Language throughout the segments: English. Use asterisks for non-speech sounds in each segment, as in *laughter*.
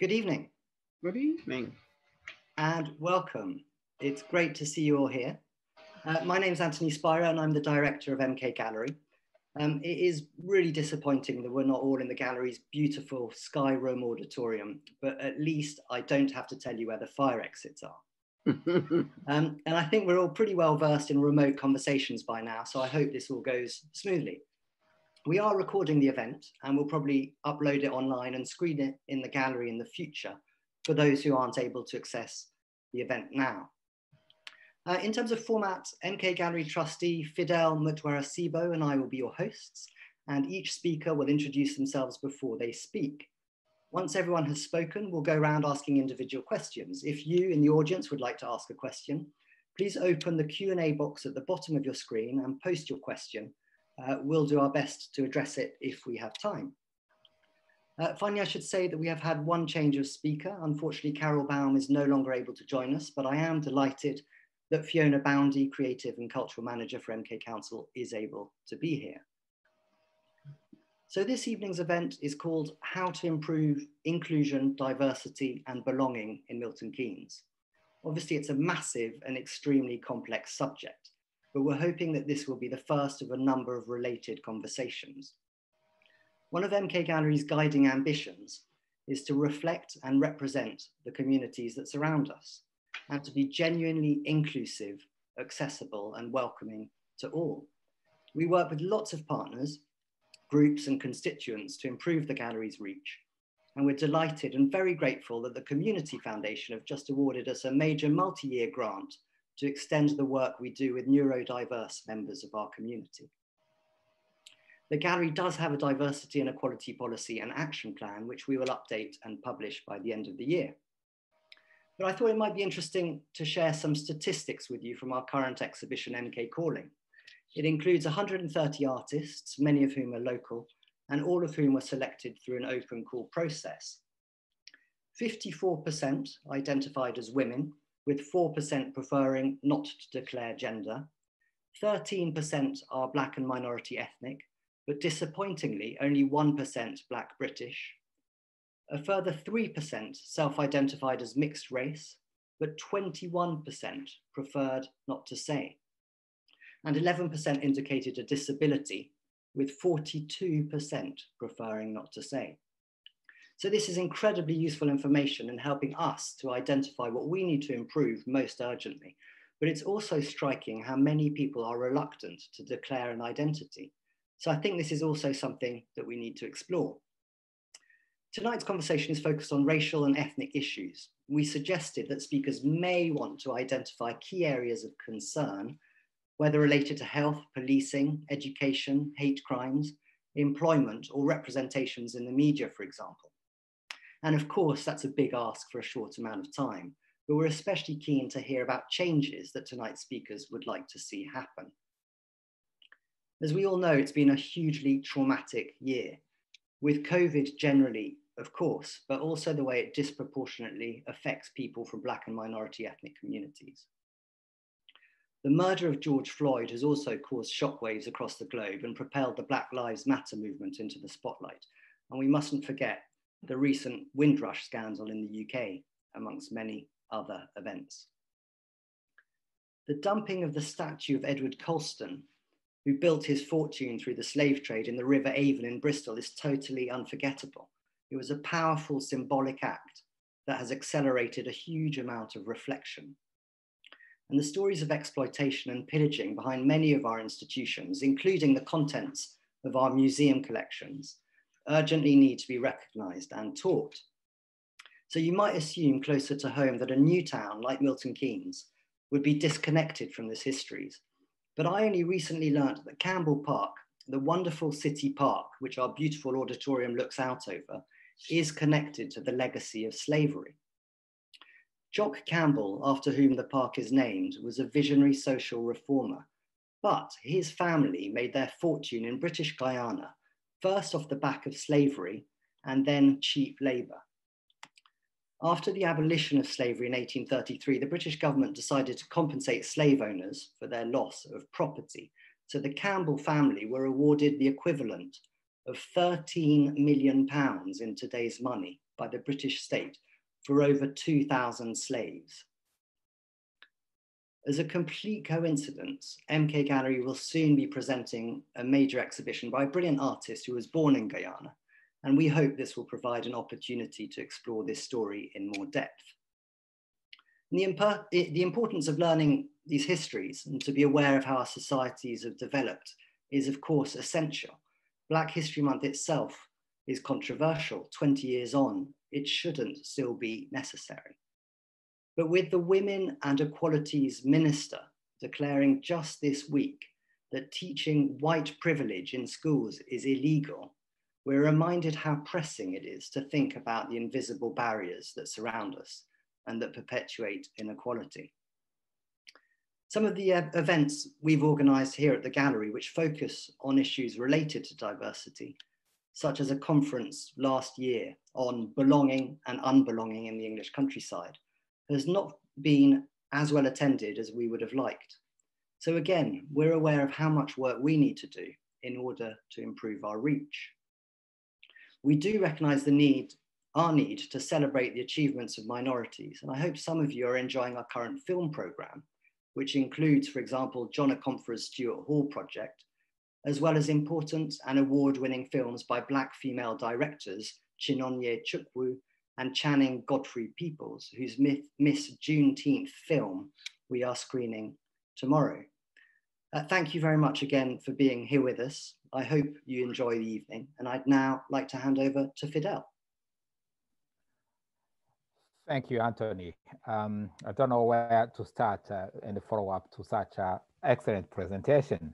Good evening. Good evening. And welcome. It's great to see you all here. Uh, my name is Anthony Spira and I'm the director of MK Gallery. Um, it is really disappointing that we're not all in the gallery's beautiful Sky Room auditorium, but at least I don't have to tell you where the fire exits are. *laughs* um, and I think we're all pretty well versed in remote conversations by now, so I hope this all goes smoothly. We are recording the event and we'll probably upload it online and screen it in the gallery in the future for those who aren't able to access the event now. Uh, in terms of format, MK Gallery trustee Fidel Mutwarasibo and I will be your hosts, and each speaker will introduce themselves before they speak. Once everyone has spoken, we'll go around asking individual questions. If you in the audience would like to ask a question, please open the Q&A box at the bottom of your screen and post your question. Uh, we'll do our best to address it if we have time. Uh, finally, I should say that we have had one change of speaker. Unfortunately, Carol Baum is no longer able to join us, but I am delighted that Fiona Boundy, Creative and Cultural Manager for MK Council, is able to be here. So this evening's event is called How to Improve Inclusion, Diversity and Belonging in Milton Keynes. Obviously, it's a massive and extremely complex subject, but we're hoping that this will be the first of a number of related conversations. One of MK Gallery's guiding ambitions is to reflect and represent the communities that surround us and to be genuinely inclusive, accessible, and welcoming to all. We work with lots of partners, groups, and constituents to improve the gallery's reach. And we're delighted and very grateful that the Community Foundation have just awarded us a major multi year grant to extend the work we do with neurodiverse members of our community. The gallery does have a diversity and equality policy and action plan, which we will update and publish by the end of the year but I thought it might be interesting to share some statistics with you from our current exhibition, MK Calling. It includes 130 artists, many of whom are local, and all of whom were selected through an open call process. 54% identified as women, with 4% preferring not to declare gender. 13% are Black and minority ethnic, but disappointingly, only 1% Black British, a further 3% self-identified as mixed race, but 21% preferred not to say. And 11% indicated a disability, with 42% preferring not to say. So this is incredibly useful information in helping us to identify what we need to improve most urgently. But it's also striking how many people are reluctant to declare an identity. So I think this is also something that we need to explore. Tonight's conversation is focused on racial and ethnic issues. We suggested that speakers may want to identify key areas of concern, whether related to health, policing, education, hate crimes, employment, or representations in the media, for example. And of course, that's a big ask for a short amount of time, but we're especially keen to hear about changes that tonight's speakers would like to see happen. As we all know, it's been a hugely traumatic year, with COVID generally of course, but also the way it disproportionately affects people from Black and minority ethnic communities. The murder of George Floyd has also caused shockwaves across the globe and propelled the Black Lives Matter movement into the spotlight. And we mustn't forget the recent Windrush scandal in the UK, amongst many other events. The dumping of the statue of Edward Colston, who built his fortune through the slave trade in the River Avon in Bristol, is totally unforgettable. It was a powerful symbolic act that has accelerated a huge amount of reflection. And the stories of exploitation and pillaging behind many of our institutions, including the contents of our museum collections, urgently need to be recognized and taught. So you might assume closer to home that a new town like Milton Keynes would be disconnected from this histories. But I only recently learned that Campbell Park, the wonderful city park, which our beautiful auditorium looks out over, is connected to the legacy of slavery. Jock Campbell, after whom the park is named, was a visionary social reformer, but his family made their fortune in British Guiana, first off the back of slavery and then cheap labour. After the abolition of slavery in 1833, the British government decided to compensate slave owners for their loss of property. So the Campbell family were awarded the equivalent of 13 million pounds in today's money by the British state for over 2,000 slaves. As a complete coincidence, MK Gallery will soon be presenting a major exhibition by a brilliant artist who was born in Guyana, and we hope this will provide an opportunity to explore this story in more depth. The, the, importance of learning these histories and to be aware of how our societies have developed is of course essential. Black History Month itself is controversial 20 years on, it shouldn't still be necessary. But with the Women and Equalities Minister declaring just this week that teaching white privilege in schools is illegal, we're reminded how pressing it is to think about the invisible barriers that surround us and that perpetuate inequality. Some of the uh, events we've organised here at the gallery, which focus on issues related to diversity, such as a conference last year on belonging and unbelonging in the English countryside, has not been as well attended as we would have liked. So again, we're aware of how much work we need to do in order to improve our reach. We do recognise the need, our need to celebrate the achievements of minorities. And I hope some of you are enjoying our current film programme, which includes, for example, John Akomfrah's Stuart Hall project, as well as important and award-winning films by Black female directors Chinonye Chukwu and Channing Godfrey Peoples, whose Miss Juneteenth film we are screening tomorrow. Uh, thank you very much again for being here with us. I hope you enjoy the evening, and I'd now like to hand over to Fidel. Thank you, Anthony. Um, I don't know where to start uh, in the follow-up to such an excellent presentation.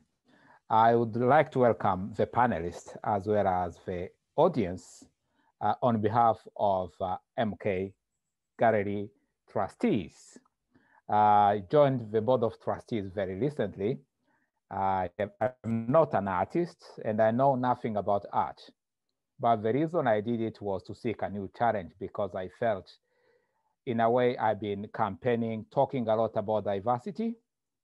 I would like to welcome the panelists as well as the audience uh, on behalf of uh, MK Gallery trustees. I joined the board of trustees very recently. I am not an artist and I know nothing about art. But the reason I did it was to seek a new challenge because I felt in a way I've been campaigning, talking a lot about diversity,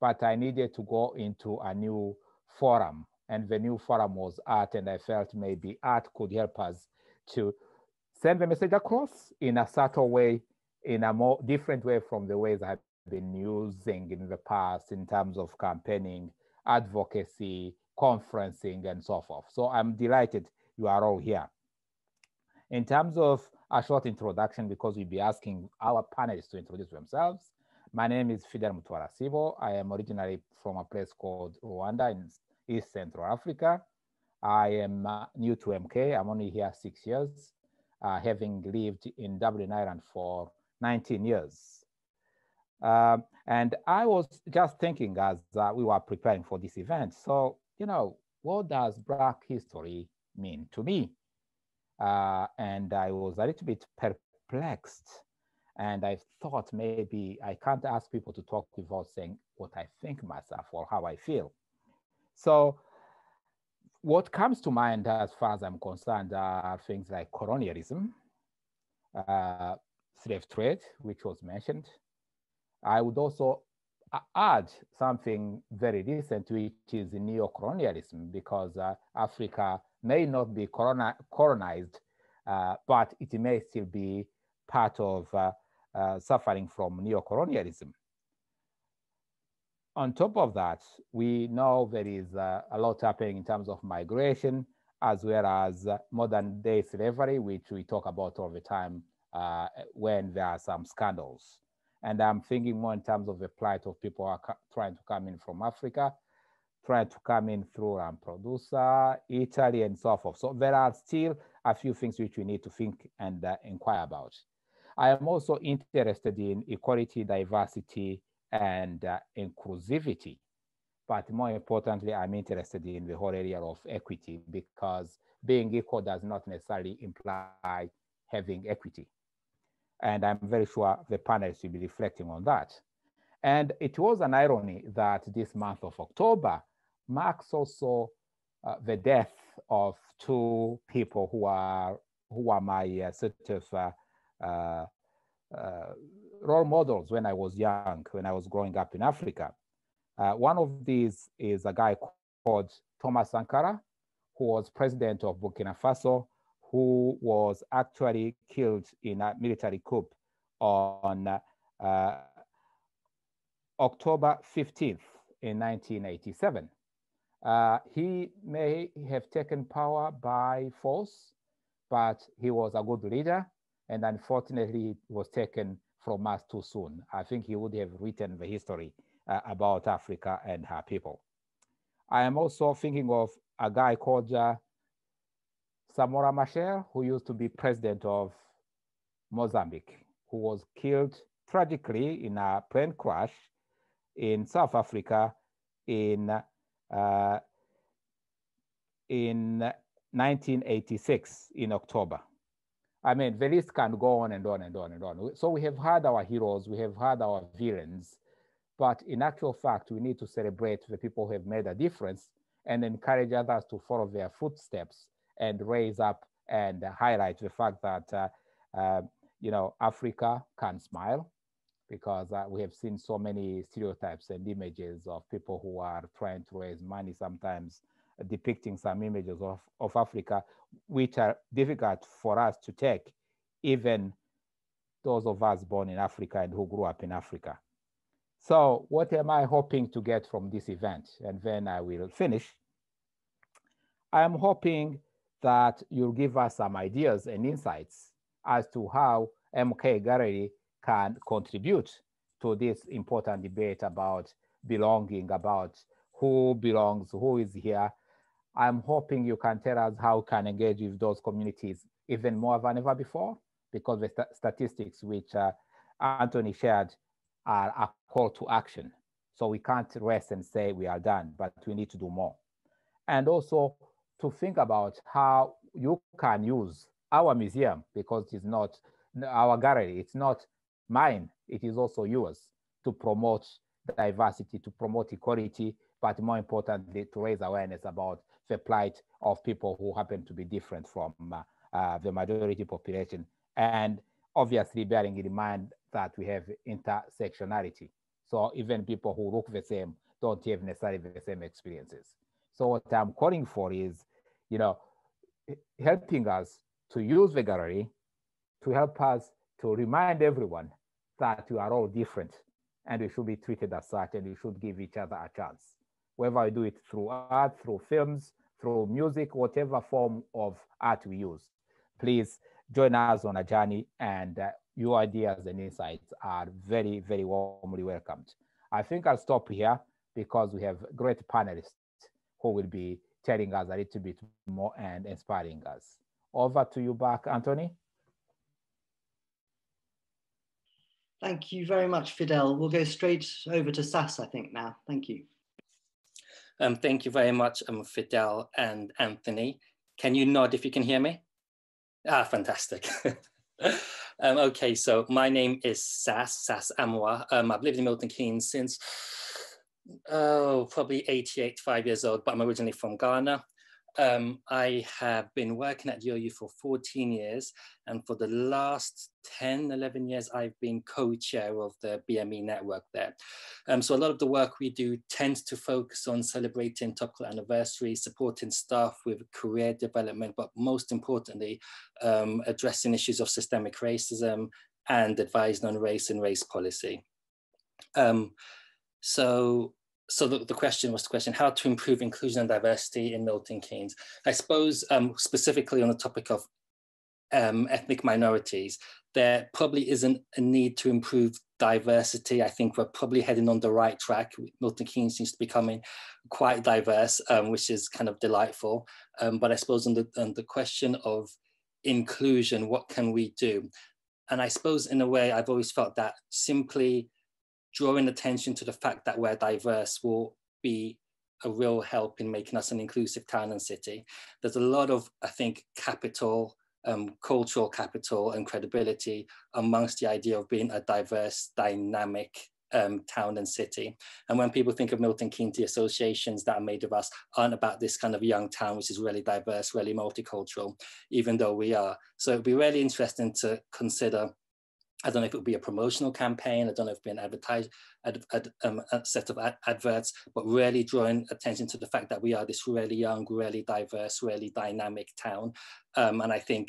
but I needed to go into a new forum and the new forum was art and I felt maybe art could help us to send the message across in a subtle way, in a more different way from the ways I've been using in the past in terms of campaigning, advocacy, conferencing, and so forth. So I'm delighted you are all here. In terms of a short introduction, because we'll be asking our panelists to introduce themselves. My name is Fidel Mutwara Sibo. I am originally from a place called Rwanda in East Central Africa. I am uh, new to MK. I'm only here six years, uh, having lived in Dublin, Ireland for 19 years. Um, and I was just thinking as uh, we were preparing for this event. So, you know, what does Black history mean to me? Uh, and I was a little bit perplexed. And I thought maybe I can't ask people to talk without saying what I think myself or how I feel. So what comes to mind as far as I'm concerned are things like colonialism, uh, slave trade, which was mentioned. I would also add something very recent, which is neo-colonialism, because uh, Africa may not be colonized, uh, but it may still be part of uh, uh, suffering from neo-colonialism on top of that, we know there is uh, a lot happening in terms of migration, as well as modern day slavery, which we talk about all the time uh, when there are some scandals. And I'm thinking more in terms of the plight of people are trying to come in from Africa, trying to come in through Lampedusa, Italy, and so forth. So there are still a few things which we need to think and uh, inquire about. I am also interested in equality, diversity, and uh, inclusivity. But more importantly, I'm interested in the whole area of equity because being equal does not necessarily imply having equity. And I'm very sure the panelists will be reflecting on that. And it was an irony that this month of October marks also uh, the death of two people who are who are my uh, sort of uh, uh, role models when I was young, when I was growing up in Africa. Uh, one of these is a guy called Thomas Sankara, who was president of Burkina Faso, who was actually killed in a military coup on uh, October 15th in 1987. Uh, he may have taken power by force, but he was a good leader. And unfortunately, it was taken from us too soon. I think he would have written the history uh, about Africa and her people. I am also thinking of a guy called uh, Samora Machel, who used to be president of Mozambique, who was killed tragically in a plane crash in South Africa in uh, in 1986 in October. I mean, the list can go on and on and on and on. So we have had our heroes, we have had our villains, but in actual fact, we need to celebrate the people who have made a difference and encourage others to follow their footsteps and raise up and highlight the fact that, uh, uh, you know, Africa can smile because uh, we have seen so many stereotypes and images of people who are trying to raise money sometimes depicting some images of, of Africa, which are difficult for us to take, even those of us born in Africa and who grew up in Africa. So what am I hoping to get from this event? And then I will finish. I'm hoping that you'll give us some ideas and insights as to how MK Gallery can contribute to this important debate about belonging, about who belongs, who is here, I'm hoping you can tell us how can engage with those communities even more than ever before, because the st statistics which uh, Anthony shared are a call to action. So we can't rest and say we are done, but we need to do more. And also to think about how you can use our museum, because it's not our gallery, it's not mine, it is also yours, to promote diversity, to promote equality, but more importantly, to raise awareness about the plight of people who happen to be different from uh, uh, the majority population. And obviously bearing in mind that we have intersectionality. So even people who look the same don't have necessarily the same experiences. So what I'm calling for is, you know, helping us to use the gallery to help us to remind everyone that we are all different and we should be treated as such and we should give each other a chance whether I do it through art, through films, through music, whatever form of art we use. Please join us on a journey and uh, your ideas and insights are very, very warmly welcomed. I think I'll stop here because we have great panelists who will be telling us a little bit more and inspiring us. Over to you back, Anthony. Thank you very much, Fidel. We'll go straight over to Sas, I think, now. Thank you. Um, thank you very much, um, Fidel and Anthony. Can you nod if you can hear me? Ah, fantastic. *laughs* um, okay, so my name is Sas, Sas Amoah. Um, I've lived in Milton Keynes since, oh, probably 88, five years old, but I'm originally from Ghana. Um, I have been working at UOU for 14 years, and for the last 10, 11 years, I've been co-chair of the BME network there. Um, so a lot of the work we do tends to focus on celebrating topical anniversaries, supporting staff with career development, but most importantly, um, addressing issues of systemic racism and advising on race and race policy. Um, so so the, the, question was the question how to improve inclusion and diversity in Milton Keynes. I suppose um, specifically on the topic of um, ethnic minorities, there probably isn't a need to improve diversity. I think we're probably heading on the right track. Milton Keynes seems to be becoming quite diverse, um, which is kind of delightful. Um, but I suppose on the, on the question of inclusion, what can we do? And I suppose in a way, I've always felt that simply drawing attention to the fact that we're diverse will be a real help in making us an inclusive town and city. There's a lot of, I think, capital, um, cultural capital and credibility amongst the idea of being a diverse, dynamic um, town and city. And when people think of Milton Keynes, the associations that are made of us aren't about this kind of young town, which is really diverse, really multicultural, even though we are. So it'd be really interesting to consider I don't know if it would be a promotional campaign. I don't know if it would be an advertise, ad, ad, um, a set of ad, adverts, but really drawing attention to the fact that we are this really young, really diverse, really dynamic town. Um, and I think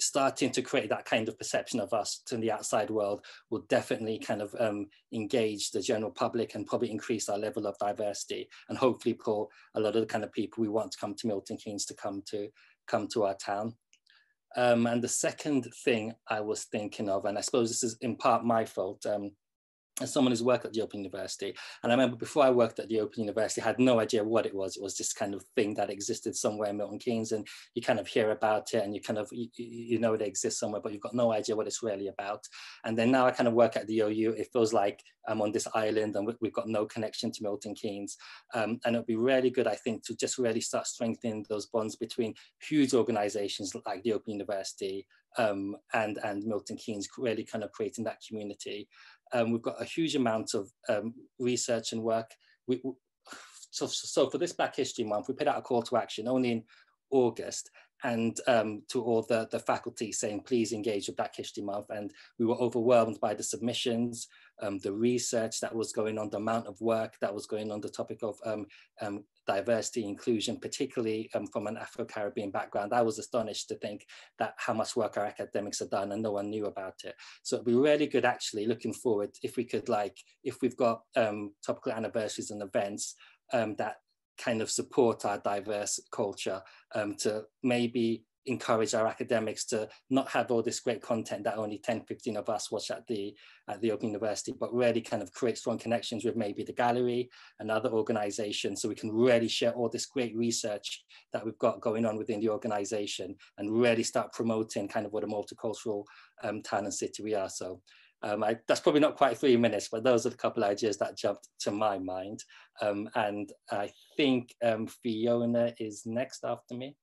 starting to create that kind of perception of us to the outside world will definitely kind of um, engage the general public and probably increase our level of diversity and hopefully pull a lot of the kind of people we want to come to Milton Keynes to come to come to our town. Um, and the second thing I was thinking of, and I suppose this is in part my fault, um, as someone who's worked at the Open University. And I remember before I worked at the Open University, I had no idea what it was. It was this kind of thing that existed somewhere in Milton Keynes, and you kind of hear about it and you kind of, you, you know it exists somewhere, but you've got no idea what it's really about. And then now I kind of work at the OU, it feels like I'm on this island and we've got no connection to Milton Keynes. Um, and it'll be really good, I think, to just really start strengthening those bonds between huge organizations like the Open University um, and, and Milton Keynes, really kind of creating that community. Um, we've got a huge amount of um, research and work. We, so, so for this Black History Month, we put out a call to action only in August and um, to all the, the faculty saying, please engage with Black History Month. And we were overwhelmed by the submissions, um, the research that was going on, the amount of work that was going on the topic of um, um diversity, inclusion, particularly um, from an Afro-Caribbean background. I was astonished to think that how much work our academics had done and no one knew about it. So it'd be really good actually looking forward if we could like, if we've got um, topical anniversaries and events that kind of support our diverse culture um, to maybe encourage our academics to not have all this great content that only 10, 15 of us watch at the, at the Open University, but really kind of create strong connections with maybe the gallery and other organizations so we can really share all this great research that we've got going on within the organization and really start promoting kind of what a multicultural um, town and city we are. So um, I, that's probably not quite three minutes, but those are the couple ideas that jumped to my mind. Um, and I think um, Fiona is next after me.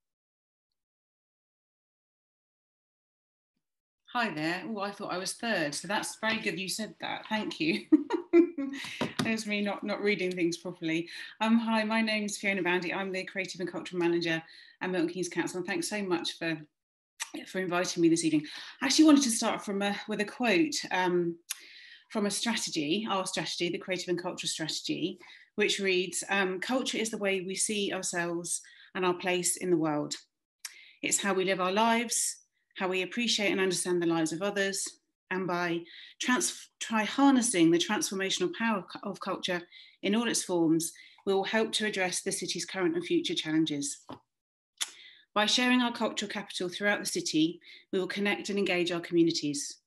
Hi there. Oh, I thought I was third, so that's very good you said that. Thank you. *laughs* There's me not, not reading things properly. Um, hi, my name is Fiona Boundy. I'm the Creative and Cultural Manager at Milton Keynes Council, and thanks so much for for inviting me this evening. I actually wanted to start from a, with a quote um, from a strategy, our strategy, the creative and cultural strategy, which reads, um, culture is the way we see ourselves and our place in the world. It's how we live our lives, how we appreciate and understand the lives of others, and by trans- try harnessing the transformational power of culture in all its forms, we will help to address the city's current and future challenges. By sharing our cultural capital throughout the city, we will connect and engage our communities.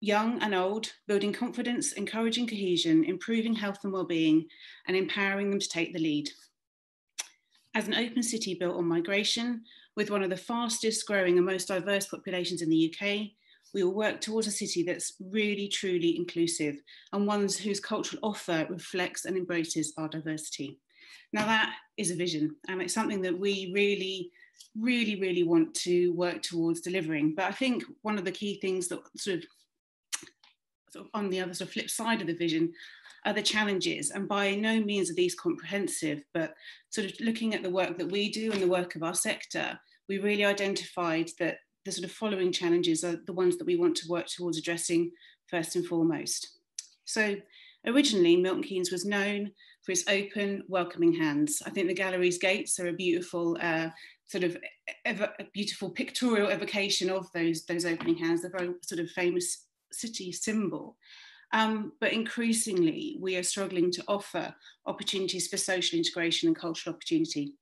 Young and old, building confidence, encouraging cohesion, improving health and well-being, and empowering them to take the lead. As an open city built on migration, with one of the fastest growing and most diverse populations in the UK, we will work towards a city that's really, truly inclusive and one whose cultural offer reflects and embraces our diversity. Now, that is a vision, and it's something that we really really, really want to work towards delivering. But I think one of the key things that sort of, sort of on the other sort of flip side of the vision the challenges. And by no means are these comprehensive, but sort of looking at the work that we do and the work of our sector, we really identified that the sort of following challenges are the ones that we want to work towards addressing first and foremost. So originally Milton Keynes was known for its open, welcoming hands. I think the gallery's gates are a beautiful uh, sort of ever, beautiful pictorial evocation of those, those opening hands, the very sort of famous city symbol. Um, but increasingly, we are struggling to offer opportunities for social integration and cultural opportunity.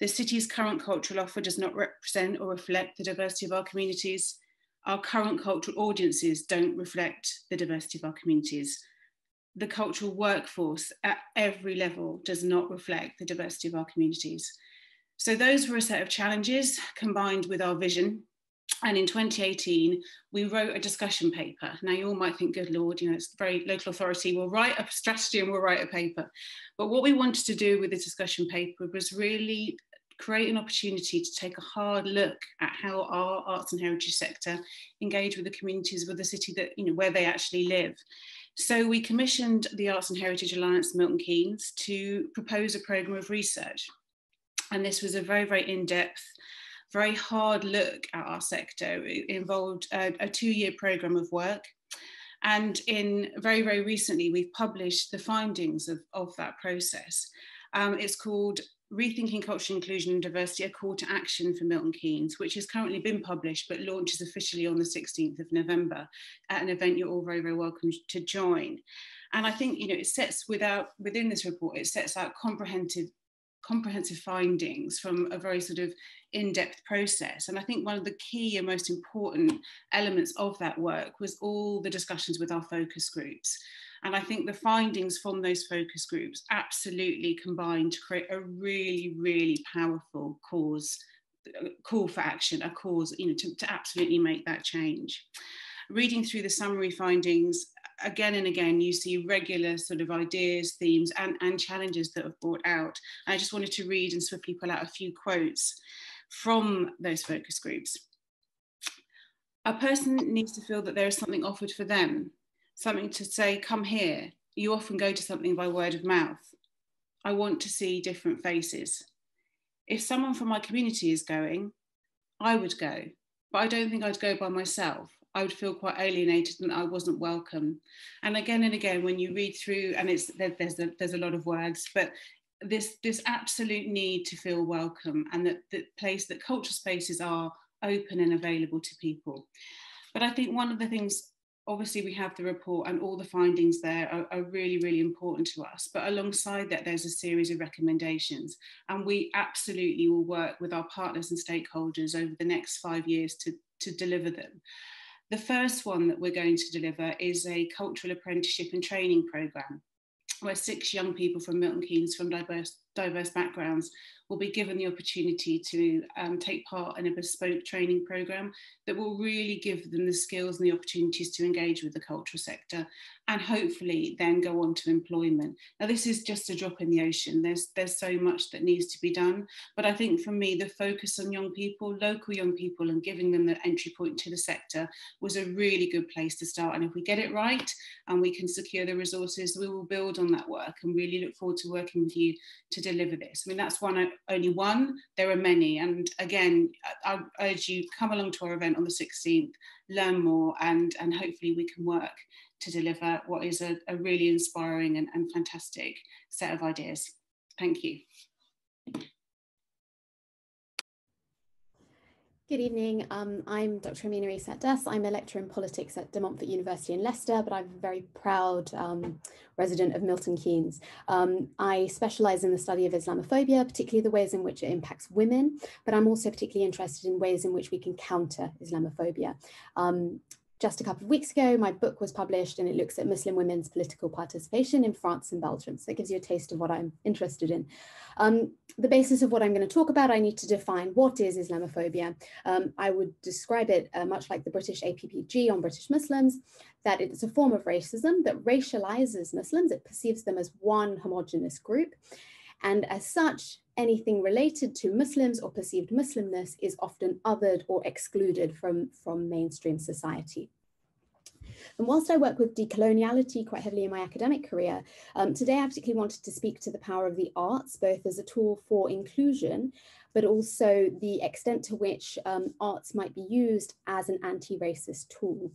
The city's current cultural offer does not represent or reflect the diversity of our communities. Our current cultural audiences don't reflect the diversity of our communities. The cultural workforce at every level does not reflect the diversity of our communities. So those were a set of challenges combined with our vision. And in 2018, we wrote a discussion paper. Now you all might think, good Lord, you know, it's very local authority, we'll write a strategy and we'll write a paper. But what we wanted to do with the discussion paper was really create an opportunity to take a hard look at how our arts and heritage sector engage with the communities of the city that, you know, where they actually live. So we commissioned the Arts and Heritage Alliance Milton Keynes to propose a programme of research and this was a very, very in-depth very hard look at our sector. It involved a, a two-year program of work. And in very, very recently, we've published the findings of, of that process. Um, it's called Rethinking Cultural Inclusion and Diversity, a call to action for Milton Keynes, which has currently been published but launches officially on the 16th of November at an event you're all very, very welcome to join. And I think, you know, it sets without within this report, it sets out comprehensive comprehensive findings from a very sort of in-depth process. And I think one of the key and most important elements of that work was all the discussions with our focus groups. And I think the findings from those focus groups absolutely combined to create a really, really powerful cause, call for action, a cause, you know, to, to absolutely make that change. Reading through the summary findings, again and again, you see regular sort of ideas, themes, and, and challenges that have brought out. I just wanted to read and swiftly pull out a few quotes from those focus groups. A person needs to feel that there is something offered for them, something to say, come here. You often go to something by word of mouth. I want to see different faces. If someone from my community is going, I would go, but I don't think I'd go by myself. I would feel quite alienated and I wasn't welcome. And again and again, when you read through, and it's there, there's a, there's a lot of words, but this this absolute need to feel welcome and that the place that culture spaces are open and available to people. But I think one of the things obviously we have the report and all the findings there are, are, really really important to us but alongside that there's a series of recommendations and we absolutely will work with our partners and stakeholders over the next five years to, to deliver them the first one that we're going to deliver is a cultural apprenticeship and training programme where six young people from milton keynes from diverse diverse backgrounds will be given the opportunity to um, take part in a bespoke training program that will really give them the skills and the opportunities to engage with the cultural sector and hopefully then go on to employment. Now, this is just a drop in the ocean. There's, there's so much that needs to be done. But I think for me, the focus on young people, local young people, and giving them the entry point to the sector was a really good place to start. And if we get it right and we can secure the resources, we will build on that work and really look forward to working with you to deliver this. I mean, that's one only one. There are many. And again, I, urge you come along to our event on the 16th, learn more, and, and hopefully we can work to deliver what is a, a really inspiring and, and fantastic set of ideas. Thank you. Good evening. Um, I'm Dr. Amina Easat-Daas. I'm a lecturer in politics at De Montfort University in Leicester, but I'm a very proud um, resident of Milton Keynes. Um, I specialise in the study of Islamophobia, particularly the ways in which it impacts women, but I'm also particularly interested in ways in which we can counter Islamophobia. Just a couple of weeks ago, my book was published and it looks at Muslim women's political participation in France and Belgium. So it gives you a taste of what I'm interested in. Um, the basis of what I'm going to talk about, I need to define what is Islamophobia. Um, I would describe it uh, much like the British APPG on British Muslims, that it's a form of racism that racializes Muslims. It perceives them as one homogenous group. And as such, anything related to Muslims or perceived Muslimness is often othered or excluded from, from mainstream society. And whilst I work with decoloniality quite heavily in my academic career, um, today I particularly wanted to speak to the power of the arts, both as a tool for inclusion, but also the extent to which um, arts might be used as an anti-racist tool.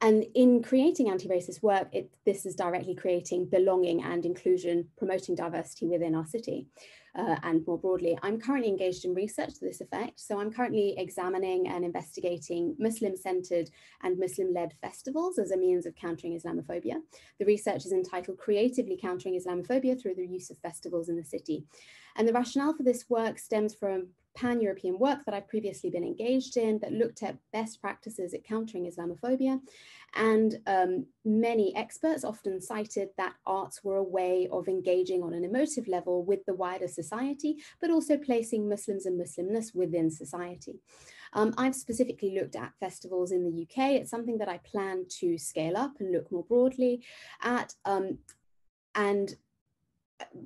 And in creating anti-racist work, it, this is directly creating belonging and inclusion, promoting diversity within our city uh, and more broadly. I'm currently engaged in research to this effect. So I'm currently examining and investigating Muslim-centered and Muslim-led festivals as a means of countering Islamophobia. The research is entitled Creatively Countering Islamophobia Through the Use of Festivals in the City. And the rationale for this work stems from pan-European work that I've previously been engaged in that looked at best practices at countering Islamophobia. And um, many experts often cited that arts were a way of engaging on an emotive level with the wider society, but also placing Muslims and Muslimness within society. Um, I've specifically looked at festivals in the UK. It's something that I plan to scale up and look more broadly at. Um, and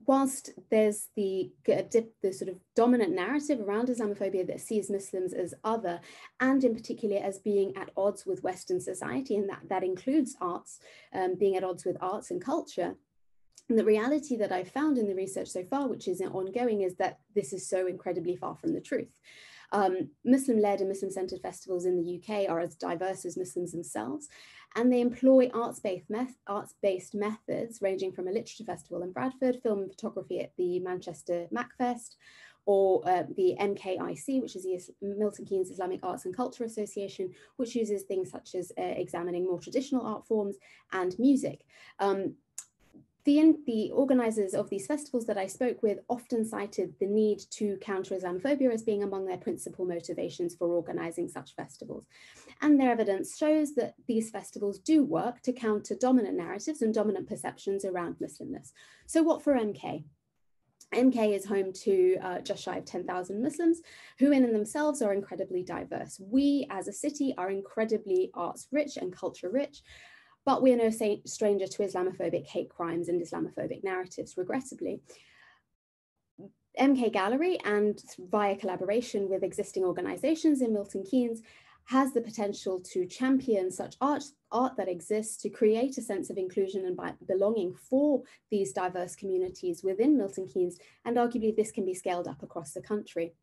whilst there's the, the sort of dominant narrative around Islamophobia that sees Muslims as other, and in particular as being at odds with Western society, and that, that includes arts, um, being at odds with arts and culture, And the reality that I've found in the research so far, which is ongoing, is that this is so incredibly far from the truth. Um, Muslim-led and Muslim-centered festivals in the UK are as diverse as Muslims themselves, and they employ arts-based, arts-based methods ranging from a literature festival in Bradford, film and photography at the Manchester MacFest, or uh, the MKIC, which is the Milton Keynes Islamic Arts and Culture Association, which uses things such as uh, examining more traditional art forms and music. Um, the, the organizers of these festivals that I spoke with often cited the need to counter Islamophobia as being among their principal motivations for organizing such festivals. And their evidence shows that these festivals do work to counter dominant narratives and dominant perceptions around Muslimness. So what for MK? MK is home to uh, just shy of 10,000 Muslims who in and themselves are incredibly diverse. We as a city are incredibly arts rich and culture rich, but we are no stranger to Islamophobic hate crimes and Islamophobic narratives, regrettably. MK Gallery and via collaboration with existing organizations in Milton Keynes has the potential to champion such art, art that exists to create a sense of inclusion and belonging for these diverse communities within Milton Keynes, and arguably this can be scaled up across the country.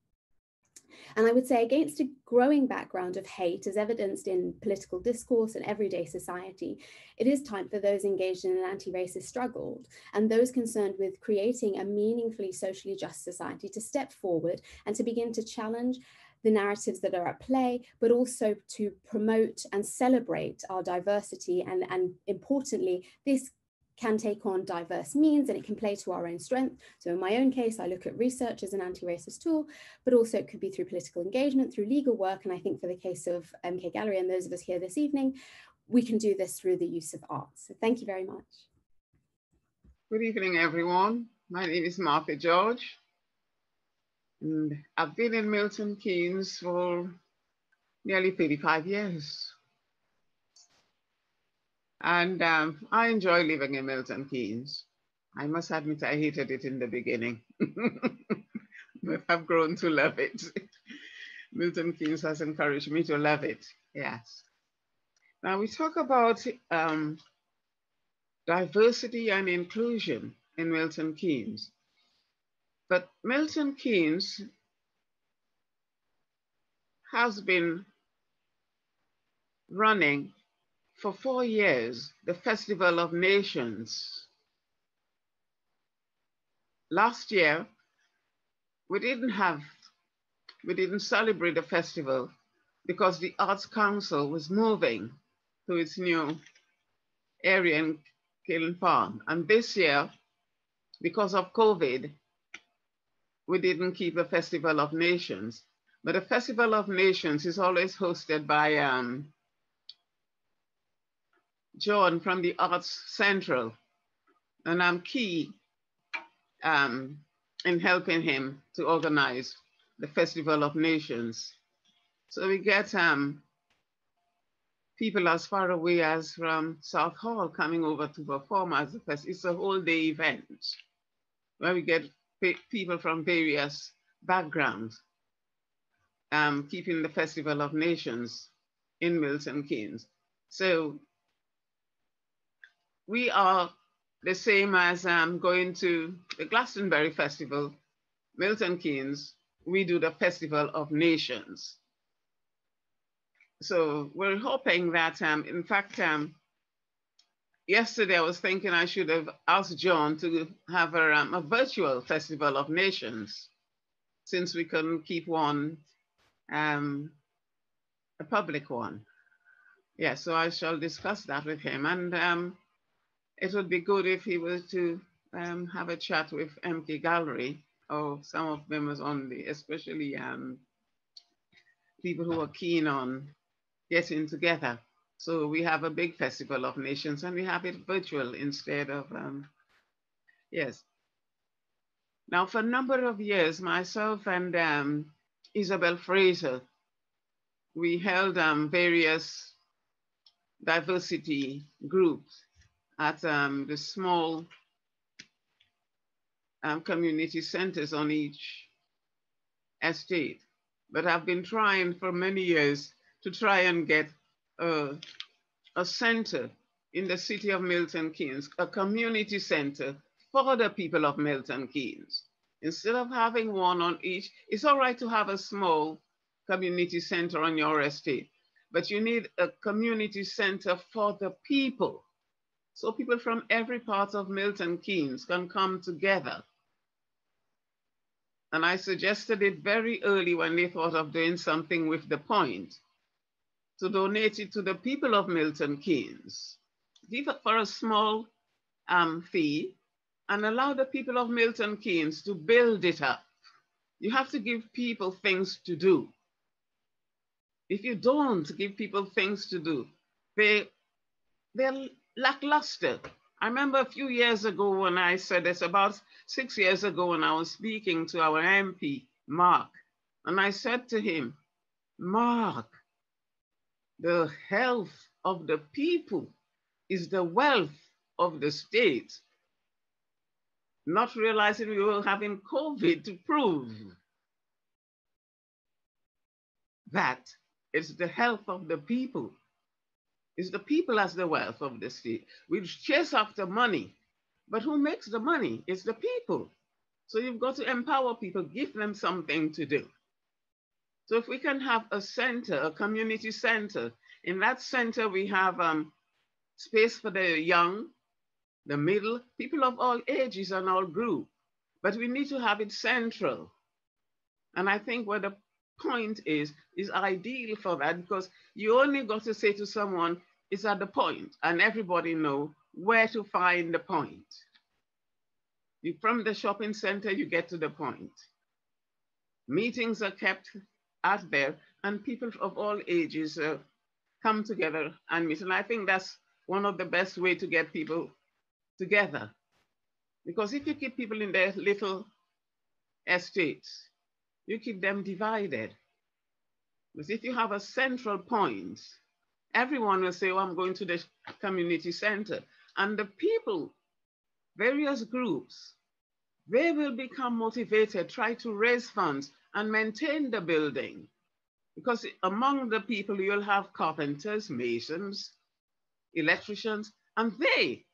And I would say against a growing background of hate as evidenced in political discourse and everyday society, it is time for those engaged in an anti-racist struggle and those concerned with creating a meaningfully socially just society to step forward and to begin to challenge the narratives that are at play, but also to promote and celebrate our diversity. And, and importantly, this can take on diverse means and it can play to our own strength. So in my own case, I look at research as an anti-racist tool, but also it could be through political engagement, through legal work. And I think for the case of MK Gallery and those of us here this evening, we can do this through the use of art. So thank you very much. Good evening, everyone. My name is Martha George. And I've been in Milton Keynes for nearly 35 years. And um, I enjoy living in Milton Keynes. I must admit I hated it in the beginning, but *laughs* I've grown to love it. Milton Keynes has encouraged me to love it, yes. Now we talk about um, diversity and inclusion in Milton Keynes. But Milton Keynes has been running for four years the Festival of Nations. Last year, we didn't have, we didn't celebrate the festival because the Arts Council was moving to its new area in Kiln Farm. And this year, because of COVID, we didn't keep the Festival of Nations. But the Festival of Nations is always hosted by um, John from the Arts Central, and I'm key um, in helping him to organize the Festival of Nations. So we get um, people as far away as from Southall coming over to perform as a fest. It's a whole day event where we get people from various backgrounds, um, keeping the Festival of Nations in Milton Keynes. So we are the same as um, going to the Glastonbury Festival, Milton Keynes, we do the Festival of Nations. So we're hoping that, um, in fact, um, yesterday I was thinking I should have asked John to have a, um, a virtual Festival of Nations since we couldn't keep one, um, a public one. Yeah, so I shall discuss that with him. And um, it would be good if he was to um, have a chat with MK Gallery or some of members only, especially um, people who are keen on getting together. So we have a big festival of nations and we have it virtual instead of, um, yes. Now for a number of years, myself and um, Isabel Fraser, we held um, various diversity groups at um, the small um, community centers on each estate. But I've been trying for many years to try and get a, a center in the city of Milton Keynes, a community center for the people of Milton Keynes. Instead of having one on each, it's all right to have a small community center on your estate, but you need a community center for the people. So people from every part of Milton Keynes can come together. And I suggested it very early when they thought of doing something with the point to donate it to the people of Milton Keynes. For a small um, fee and allow the people of Milton Keynes to build it up. You have to give people things to do. If you don't give people things to do, they, they're lackluster. I remember a few years ago when I said this, about six years ago when I was speaking to our MP, Mark, and I said to him, Mark, the health of the people is the wealth of the state not realizing we were having COVID to prove that it's the health of the people. It's the people as the wealth of the state. We chase after money, but who makes the money? It's the people. So you've got to empower people, give them something to do. So if we can have a center, a community center, in that center we have um, space for the young, the middle, people of all ages and all groups. But we need to have it central. And I think where the point is, is ideal for that because you only got to say to someone, it's at the point, and everybody know where to find the point. You, from the shopping center, you get to the point. Meetings are kept out there, and people of all ages uh, come together and meet. And I think that's one of the best way to get people together. Because if you keep people in their little estates, you keep them divided. But if you have a central point, everyone will say, oh, I'm going to the community center. And the people, various groups, they will become motivated, try to raise funds and maintain the building. Because among the people, you'll have carpenters, masons, electricians, and they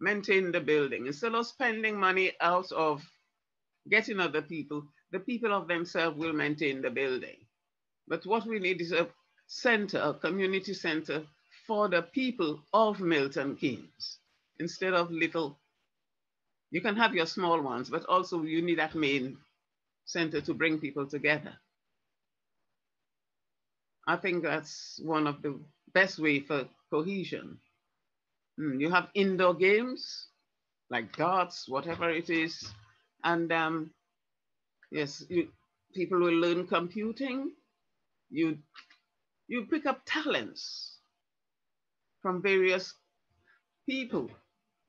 maintain the building. Instead of spending money out of getting other people, the people of themselves will maintain the building. But what we need is a center, a community center for the people of Milton Keynes, instead of little, you can have your small ones, but also you need that main center to bring people together. I think that's one of the best way for cohesion. Mm, you have indoor games like darts, whatever it is. And um, yes, you, people will learn computing. You, you pick up talents from various people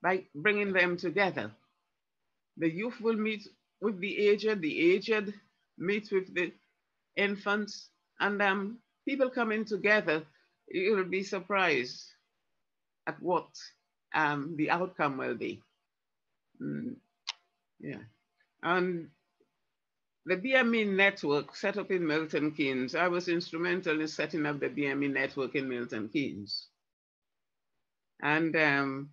by bringing them together. The youth will meet with the aged, the aged meet with the infants, and um, people coming together, you'll be surprised at what um, the outcome will be. Mm, yeah. And the BME network set up in Milton Keynes, I was instrumental in setting up the BME network in Milton Keynes. And um,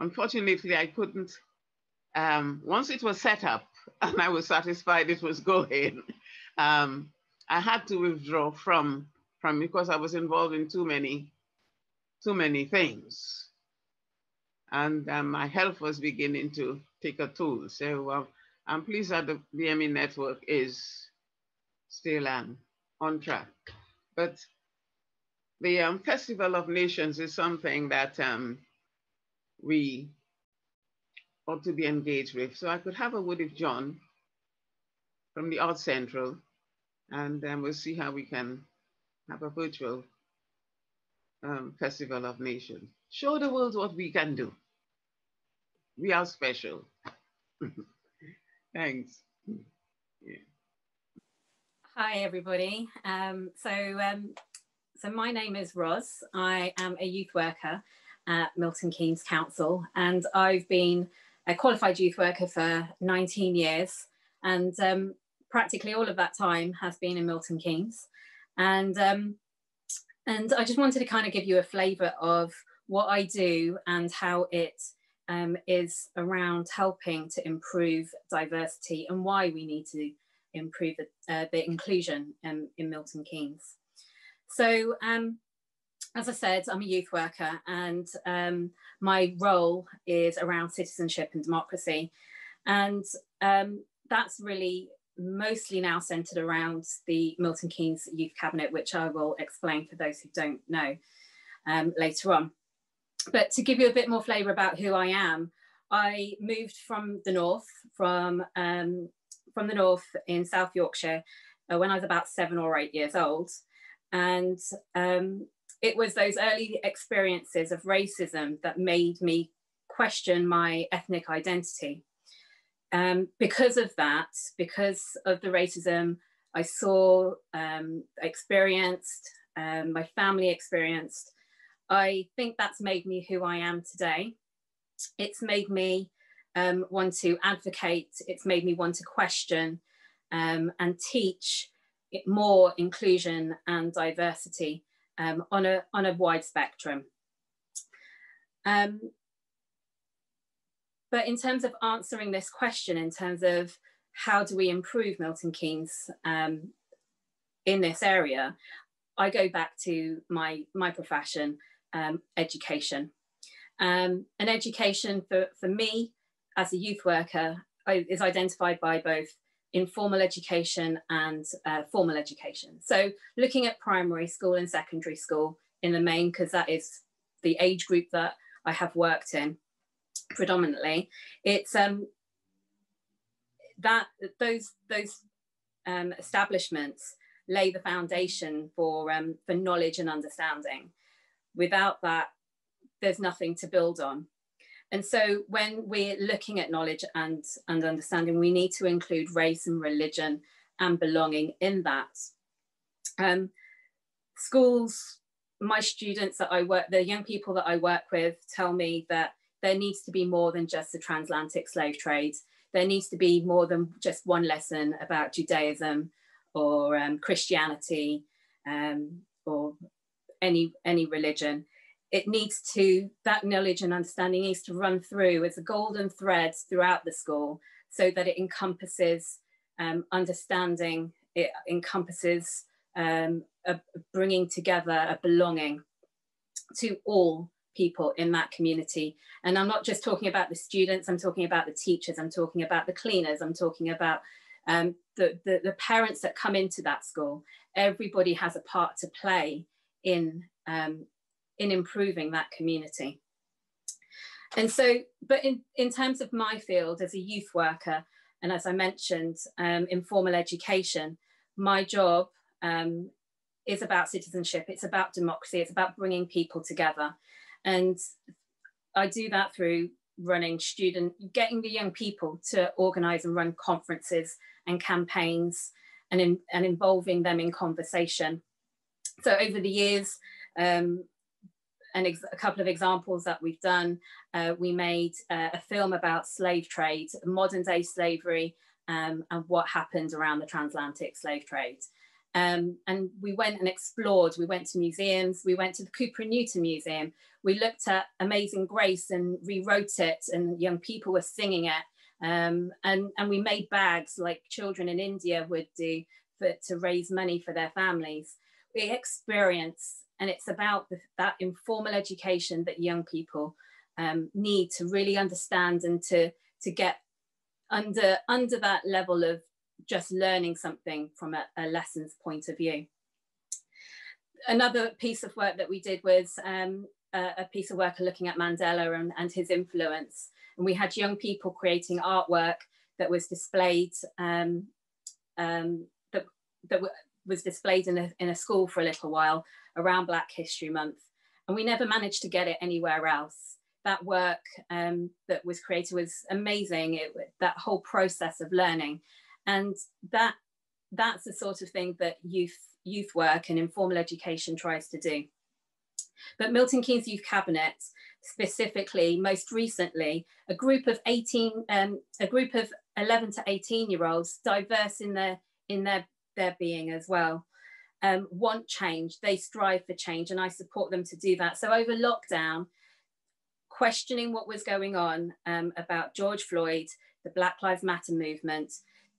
unfortunately, I couldn't, um, once it was set up *laughs* and I was satisfied it was going, *laughs* um, I had to withdraw from, from because I was involved in too many too many things. And um, my health was beginning to take a toll. So uh, I'm pleased that the BME network is still um, on track. But the um, Festival of Nations is something that um, we ought to be engaged with. So I could have a word with John from the Art Central, and then we'll see how we can have a virtual um, Festival of Nations. Show the world what we can do. We are special. *laughs* Thanks. Yeah. Hi, everybody. Um, so, um, so my name is Roz. I am a youth worker at Milton Keynes Council, and I've been a qualified youth worker for 19 years, and um, practically all of that time has been in Milton Keynes. And um, and I just wanted to kind of give you a flavour of what I do and how it um, is around helping to improve diversity and why we need to improve the, uh, the inclusion um, in Milton Keynes. So um, as I said, I'm a youth worker and um, my role is around citizenship and democracy. And um, that's really mostly now centered around the Milton Keynes Youth Cabinet, which I will explain for those who don't know um, later on. But to give you a bit more flavour about who I am, I moved from the north, from um, from the north in South Yorkshire, uh, when I was about seven or eight years old, and um, it was those early experiences of racism that made me question my ethnic identity. Um, because of that, because of the racism I saw, um, experienced, um, my family experienced, I think that's made me who I am today. It's made me um, want to advocate, it's made me want to question um, and teach more inclusion and diversity um, on, a, on a wide spectrum. Um, but in terms of answering this question, in terms of how do we improve Milton Keynes um, in this area, I go back to my, my profession um, education. Um, and education for, for me as a youth worker is identified by both informal education and uh, formal education. So looking at primary school and secondary school in the main, because that is the age group that I have worked in predominantly, it's um, that those those um, establishments lay the foundation for um, for knowledge and understanding without that, there's nothing to build on. And so when we're looking at knowledge and, and understanding, we need to include race and religion and belonging in that. Um, schools, my students that I work, the young people that I work with tell me that there needs to be more than just the transatlantic slave trade. There needs to be more than just one lesson about Judaism or um, Christianity um, or any any religion. It needs to that knowledge and understanding needs to run through as a golden thread throughout the school so that it encompasses um, understanding it encompasses um, a, bringing together a belonging to all people in that community. And i'm not just talking about the students i'm talking about the teachers i'm talking about the cleaners i'm talking about um, the, the, the parents that come into that school. Everybody has a part to play in um, in improving that community. And so, but in, in terms of my field as a youth worker, and as I mentioned, um, informal education, my job um, is about citizenship, it's about democracy, it's about bringing people together. And I do that through running student, getting the young people to organize and run conferences and campaigns and, in, and involving them in conversation. So over the years, um, and a couple of examples that we've done, uh, we made uh, a film about slave trade, modern day slavery, um, and what happened around the transatlantic slave trade. Um, and we went and explored. We went to museums. We went to the Cowper and Newton Museum. We looked at Amazing Grace and rewrote it, and young people were singing it. Um, and, and we made bags like children in India would do for, to raise money for their families we experience, and it's about the, that informal education that young people um, need to really understand and to to get under under that level of just learning something from a, a lessons point of view. Another piece of work that we did was um, a, a, piece of work looking at Mandela and, and, his influence. And we had young people creating artwork that was displayed um, um, that, that was displayed in a, in a school for a little while around Black History Month. And we never managed to get it anywhere else. That work um, that was created was amazing, it, that whole process of learning. And that that's the sort of thing that youth, youth work and informal education tries to do. But Milton Keynes Youth Cabinet, specifically, most recently, a group of 18, um, a group of 11 to 18 year olds, diverse in their in their their being as well. Um, want change, they strive for change, and I support them to do that. So over lockdown, questioning what was going on um, about George Floyd, the Black Lives Matter movement,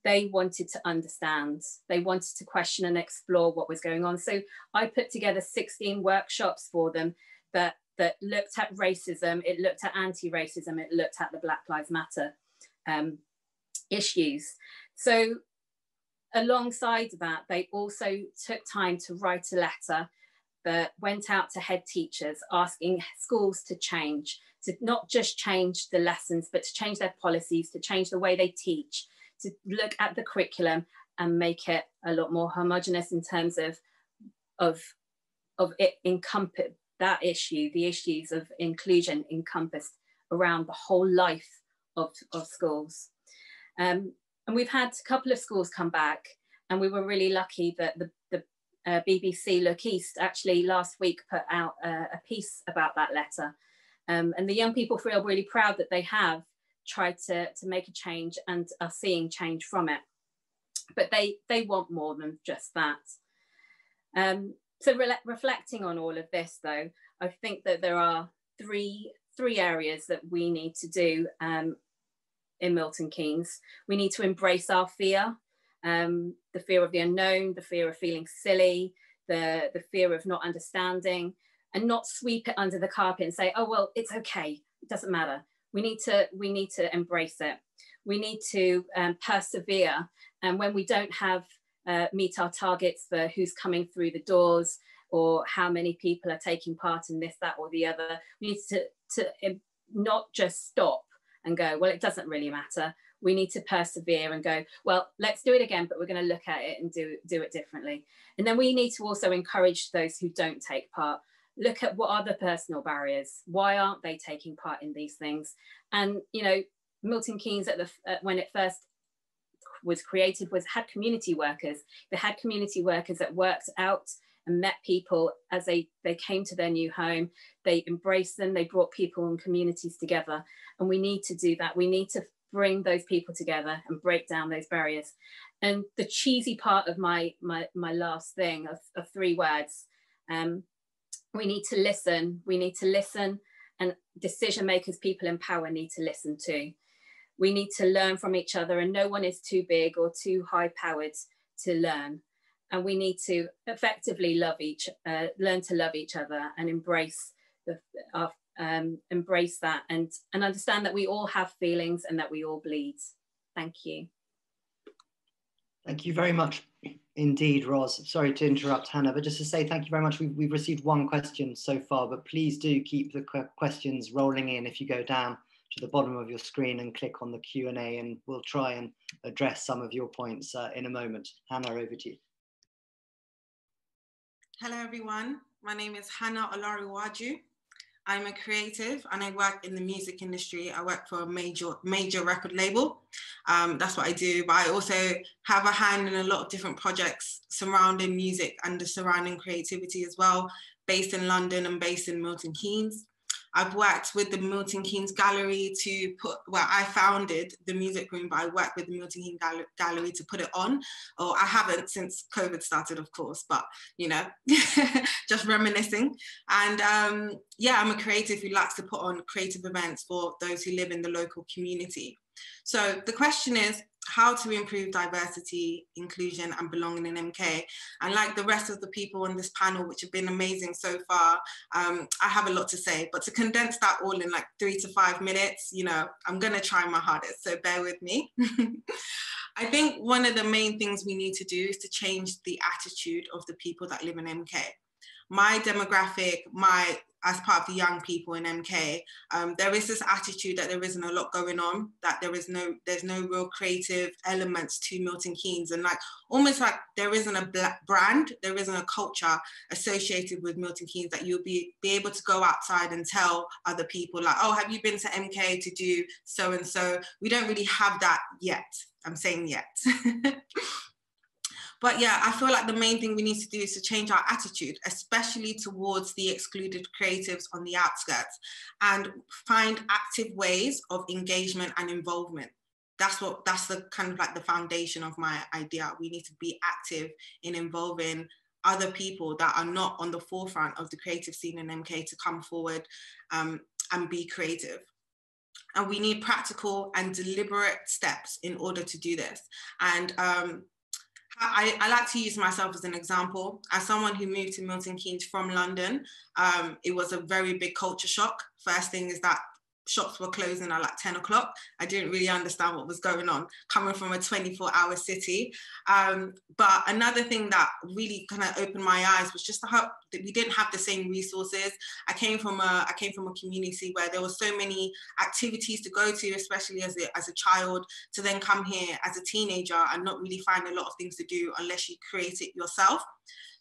they wanted to understand. They wanted to question and explore what was going on. So I put together 16 workshops for them that, that looked at racism, it looked at anti-racism, it looked at the Black Lives Matter um, issues. So alongside that, they also took time to write a letter that went out to head teachers asking schools to change, to not just change the lessons, but to change their policies, to change the way they teach, to look at the curriculum and make it a lot more homogenous in terms of, of, of it encompass that issue, the issues of inclusion encompassed around the whole life of, of schools. Um, and we've had a couple of schools come back and we were really lucky that the, the uh, BBC Look East actually last week put out a, piece about that letter. Um, and the young people feel really proud that they have tried to, to make a change and are seeing change from it. But they, they want more than just that. Um, so re reflecting on all of this though, I think that there are three, three areas that we need to do um, in Milton Keynes. We need to embrace our fear, um, the fear of the unknown, the fear of feeling silly, the, the fear of not understanding, and not sweep it under the carpet and say, oh, well, it's okay, it doesn't matter. We need to, we need to embrace it. We need to um, persevere. And when we don't have uh, meet our targets for who's coming through the doors or how many people are taking part in this, that, or the other, we need to, to um, not just stop and go, well, it doesn't really matter. We need to persevere and go, well, let's do it again, but we're going to look at it and do, do it differently. And then we need to also encourage those who don't take part. Look at what are the personal barriers? Why aren't they taking part in these things? And, you know, Milton Keynes at the, when it first was created was had community workers. They had community workers that worked out and met people as they, they came to their new home. They embraced them, they brought people and communities together. And we need to do that. We need to bring those people together and break down those barriers. And the cheesy part of my my, my last thing of, of three words, um, we need to listen. We need to listen and decision makers, people in power need to listen too. We need to learn from each other and no one is too big or too high powered to learn and we need to effectively love each, uh, learn to love each other and embrace the, our, um, embrace that and, and understand that we all have feelings and that we all bleed. Thank you. Thank you very much indeed, Roz. Sorry to interrupt Hannah, but just to say thank you very much. We've, we've received one question so far, but please do keep the questions rolling in if you go down to the bottom of your screen and click on the Q&A and we'll try and address some of your points uh, in a moment. Hannah, over to you. Hello, everyone. My name is Hannah Olarewaju. I'm a creative and I work in the music industry. I work for a major major record label. Um, that's what I do. But I also have a hand in a lot of different projects surrounding music and the surrounding creativity as well, based in London and based in Milton Keynes. I've worked with the Milton Keynes Gallery to put, well, I founded the music room, but I worked with the Milton Keynes Gall Gallery to put it on. Or I haven't since COVID started, of course, but you know, *laughs* just reminiscing. And um, yeah, I'm a creative who likes to put on creative events for those who live in the local community. So the question is, how to improve diversity, inclusion, and belonging in MK. And like the rest of the people on this panel, which have been amazing so far, um, I have a lot to say. But to condense that all in like three to five minutes, you know, I'm going to try my hardest. So bear with me. *laughs* I think one of the main things we need to do is to change the attitude of the people that live in MK my demographic, my as part of the young people in MK, um, there is this attitude that there isn't a lot going on, that there is no, there's no real creative elements to Milton Keynes, and like almost like there isn't a black brand, there isn't a culture associated with Milton Keynes that you'll be be able to go outside and tell other people like, oh, have you been to MK to do so and so? We don't really have that yet. I'm saying yet. *laughs* But yeah, I feel like the main thing we need to do is to change our attitude, especially towards the excluded creatives on the outskirts, and find active ways of engagement and involvement. That's what that's the kind of like the foundation of my idea. We need to be active in involving other people that are not on the forefront of the creative scene in MK to come forward um, and be creative. And we need practical and deliberate steps in order to do this. And um, I, I, like to use myself as an example. As someone who moved to Milton Keynes from London, um, it was a very big culture shock. First thing is that shops were closing at like 10 o'clock. I didn't really understand what was going on coming from a 24 hour city. Um, but another thing that really kind of opened my eyes was just the how that we didn't have the same resources. I came from a I came from a community where there were so many activities to go to, especially as a, as a child, to then come here as a teenager and not really find a lot of things to do unless you create it yourself.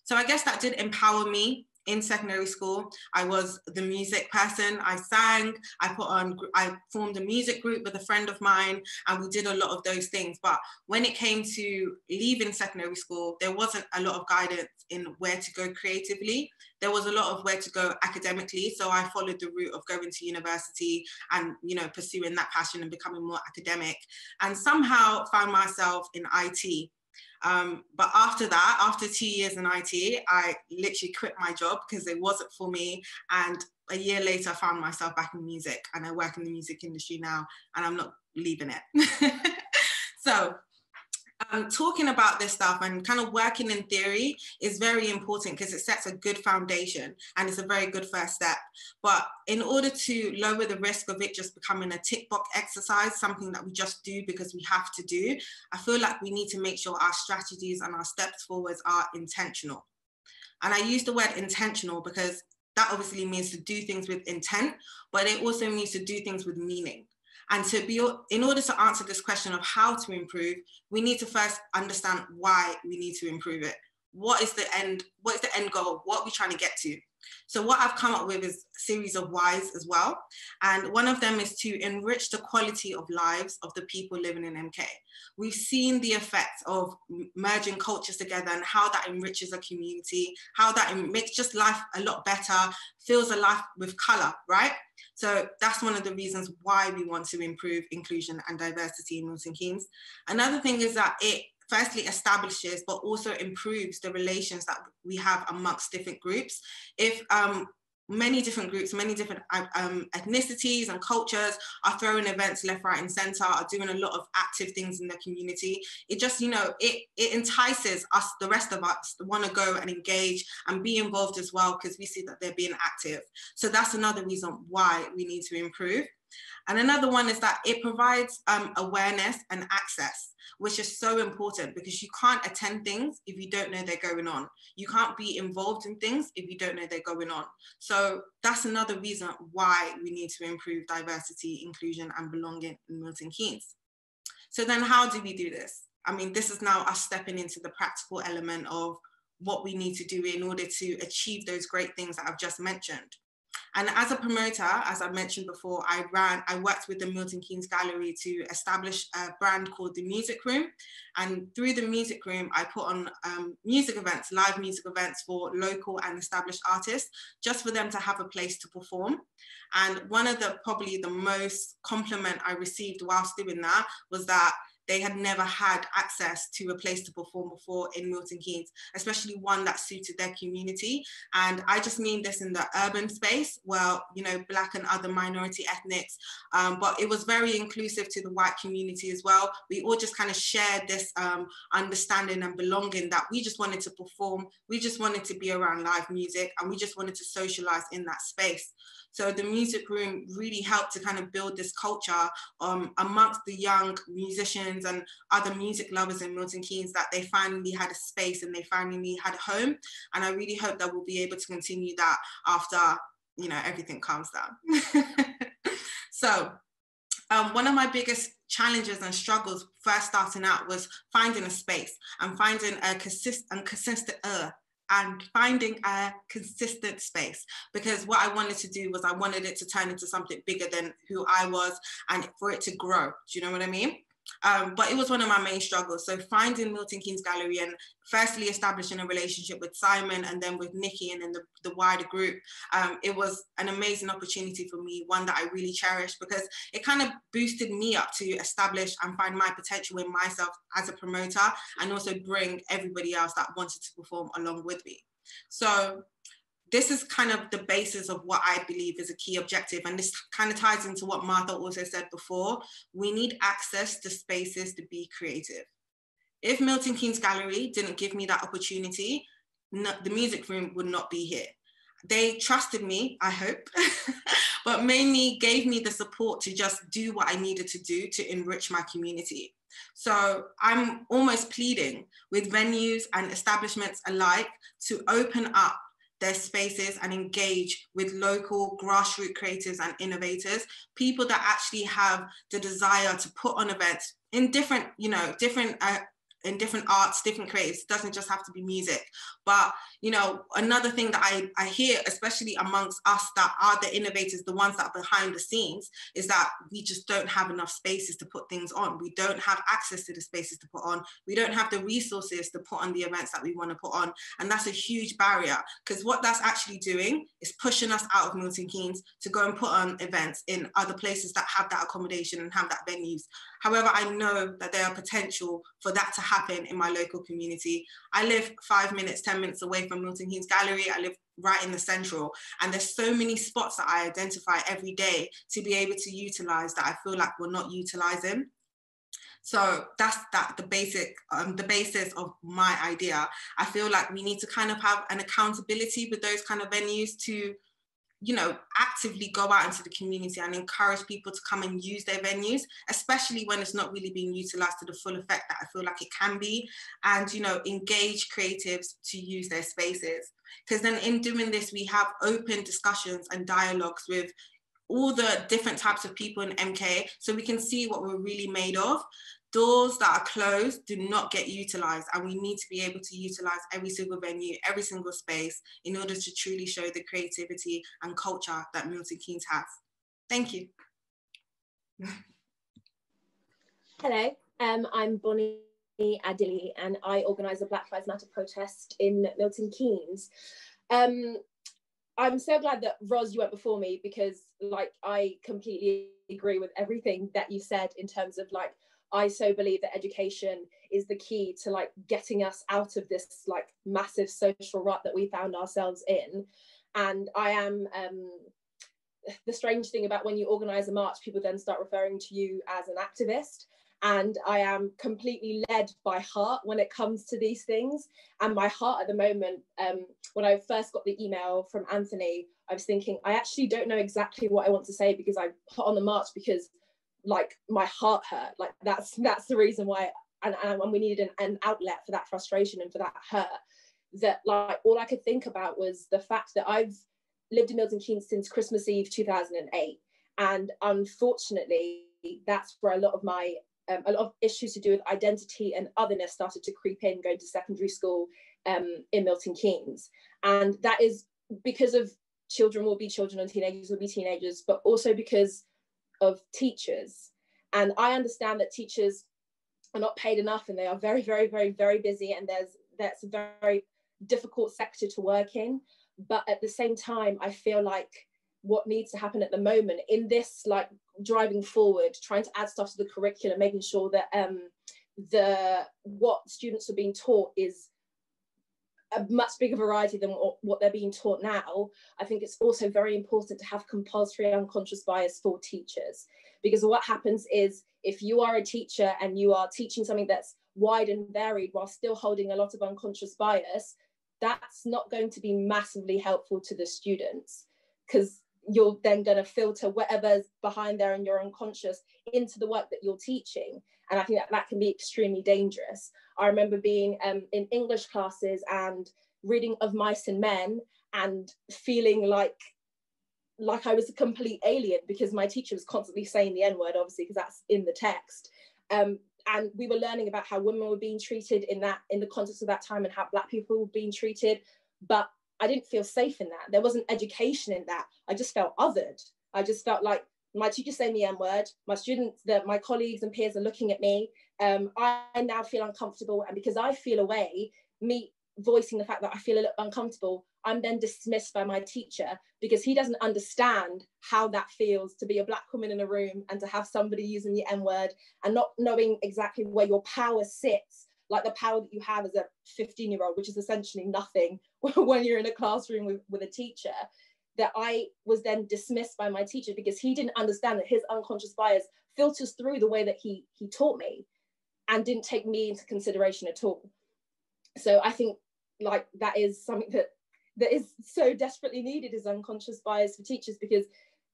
So I guess that did empower me in secondary school. I was the music person. I sang, I put on, I formed a music group with a friend of mine, and we did a lot of those things. But when it came to leaving secondary school, there wasn't a lot of guidance in where to go creatively. There was a lot of where to go academically. So I followed the route of going to university and, you know, pursuing that passion and becoming more academic, and somehow found myself in IT. Um, but after that, after two years in IT, I literally quit my job because it wasn't for me. And a year later, I found myself back in music and I work in the music industry now and I'm not leaving it. *laughs* so um, talking about this stuff and kind of working in theory is very important because it sets a good foundation and it's a very good first step. But in order to lower the risk of it just becoming a tick box exercise, something that we just do because we have to do, I feel like we need to make sure our strategies and our steps forwards are intentional. And I use the word intentional because that obviously means to do things with intent, but it also means to do things with meaning. And to be, in order to answer this question of how to improve, we need to first understand why we need to improve it. What is the end? What is the end goal? What are we trying to get to? So what I've come up with is a series of whys as well. And one of them is to enrich the quality of lives of the people living in MK. We've seen the effects of merging cultures together and how that enriches a community, how that makes just life a lot better, fills a life with color, right? So that's one of the reasons why we want to improve inclusion and diversity in Milton Keynes. Another thing is that it firstly establishes but also improves the relations that we have amongst different groups. If um, many different groups, many different um, ethnicities and cultures are throwing events left, right, and center, are doing a lot of active things in the community. It just, you know, it, it entices us, the rest of us, to want to go and engage and be involved as well because we see that they're being active. So that's another reason why we need to improve. And another one is that it provides um, awareness and access which is so important because you can't attend things if you don't know they're going on. You can't be involved in things if you don't know they're going on. So that's another reason why we need to improve diversity, inclusion, and belonging in Milton Keynes. So then how do we do this? I mean, this is now us stepping into the practical element of what we need to do in order to achieve those great things that I've just mentioned. And as a promoter, as I mentioned before, I ran, I worked with the Milton Keynes Gallery to establish a brand called the Music Room. And through the Music Room, I put on um, music events, live music events for local and established artists, just for them to have a place to perform. And one of the probably the most compliment I received whilst doing that was that they had never had access to a place to perform before in Milton Keynes, especially one that suited their community. And I just mean this in the urban space, well, you know, Black and other minority ethnics, um, but it was very inclusive to the white community as well. We all just kind of shared this um, understanding and belonging that we just wanted to perform, we just wanted to be around live music, and we just wanted to socialize in that space. So the music room really helped to kind of build this culture um, amongst the young musicians and other music lovers in Milton Keynes that they finally had a space and they finally had a home. And I really hope that we'll be able to continue that after, you know, everything calms down. *laughs* so um, one of my biggest challenges and struggles first starting out was finding a space and finding a consistent, consistent, uh, and finding a consistent space because what I wanted to do was I wanted it to turn into something bigger than who I was and for it to grow. Do you know what I mean? Um, but it was one of my main struggles. So finding Milton Keynes Gallery and firstly establishing a relationship with Simon and then with Nikki and then the, the wider group, um, it was an amazing opportunity for me, one that I really cherished because it kind of boosted me up to establish and find my potential in myself as a promoter and also bring everybody else that wanted to perform along with me. So this is kind of the basis of what I believe is a key objective. And this kind of ties into what Martha also said before. We need access to spaces to be creative. If Milton Keynes Gallery didn't give me that opportunity, no, the music room would not be here. They trusted me, I hope, *laughs* but mainly gave me the support to just do what I needed to do to enrich my community. So I'm almost pleading with venues and establishments alike to open up their spaces and engage with local grassroots creators and innovators, people that actually have the desire to put on events in different, you know, different uh, in different arts, different creatives. It doesn't just have to be music. But you know, another thing that I, I hear, especially amongst us that are the innovators, the ones that are behind the scenes, is that we just don't have enough spaces to put things on. We don't have access to the spaces to put on. We don't have the resources to put on the events that we want to put on. And that's a huge barrier because what that's actually doing is pushing us out of Milton Keynes to go and put on events in other places that have that accommodation and have that venues. However, I know that there are potential for that to happen in my local community. I live five minutes, 10 minutes away from Milton Keynes Gallery. I live right in the central. And there's so many spots that I identify every day to be able to utilize that I feel like we're not utilizing. So that's that the basic um, the basis of my idea. I feel like we need to kind of have an accountability with those kind of venues to you know, actively go out into the community and encourage people to come and use their venues, especially when it's not really being utilized to the full effect that I feel like it can be. And, you know, engage creatives to use their spaces. Because then in doing this, we have open discussions and dialogues with all the different types of people in MK so we can see what we're really made of doors that are closed do not get utilized and we need to be able to utilize every single venue every single space in order to truly show the creativity and culture that milton keynes has. Thank you. *laughs* Hello um, i'm Boni Adeliyi and i organize a black lives matter protest in milton keynes. Um, i'm so glad that Roz you went before me because like i completely agree with everything that you said in terms of like I so believe that education is the key to like getting us out of this like massive social rut that we found ourselves in. And I am um, the strange thing about when you organize a march, people then start referring to you as an activist. And I am completely led by heart when it comes to these things. And my heart at the moment, um, when I first got the email from Anthony, I was thinking, I actually don't know exactly what I want to say because I put on the march because like my heart hurt. Like that's that's the reason why and, and we needed an, an outlet for that frustration and for that hurt that like all i could think about was the fact that i've lived in milton keynes since christmas eve 2008 and unfortunately that's where a lot of my um, a lot of issues to do with identity and otherness started to creep in going to secondary school um, in milton keynes. And that is because of children will be children and teenagers will be teenagers but also because of teachers. And I understand that teachers are not paid enough and they are very, very, very, very busy and there's that's a very difficult sector to work in. But at the same time, I feel like what needs to happen at the moment in this like driving forward, trying to add stuff to the curriculum, making sure that um, the what students are being taught is a much bigger variety than what, what, they're being taught now, I think it's also very important to have compulsory unconscious bias for teachers. Because what happens is if you are a teacher and you are teaching something that's wide and varied while still holding a lot of unconscious bias, that's not going to be massively helpful to the students because you're then going to filter whatever's behind there in your unconscious into the work that you're teaching. And I think that that can be extremely dangerous. I remember being um, in English classes and reading of mice and men and feeling like like I was a complete alien because my teacher was constantly saying the N word, obviously, because that's in the text. Um, and we were learning about how women were being treated in that in the context of that time and how black people were being treated. But I didn't feel safe in that. There wasn't education in that. I just felt othered. I just felt like my teacher saying the N word, my students, that my colleagues and peers are looking at me. Um, I now feel uncomfortable. And because I feel away, me voicing the fact that I feel a little uncomfortable, I'm then dismissed by my teacher because he doesn't understand how that feels to be a black woman in a room and to have somebody using the N word and not knowing exactly where your power sits like the power that you have as a 15 year old, which is essentially nothing *laughs* when you're in a classroom with, with a teacher, that I was then dismissed by my teacher because he didn't understand that his unconscious bias filters through the way that he he taught me and didn't take me into consideration at all. So I think like that is something that that is so desperately needed is unconscious bias for teachers because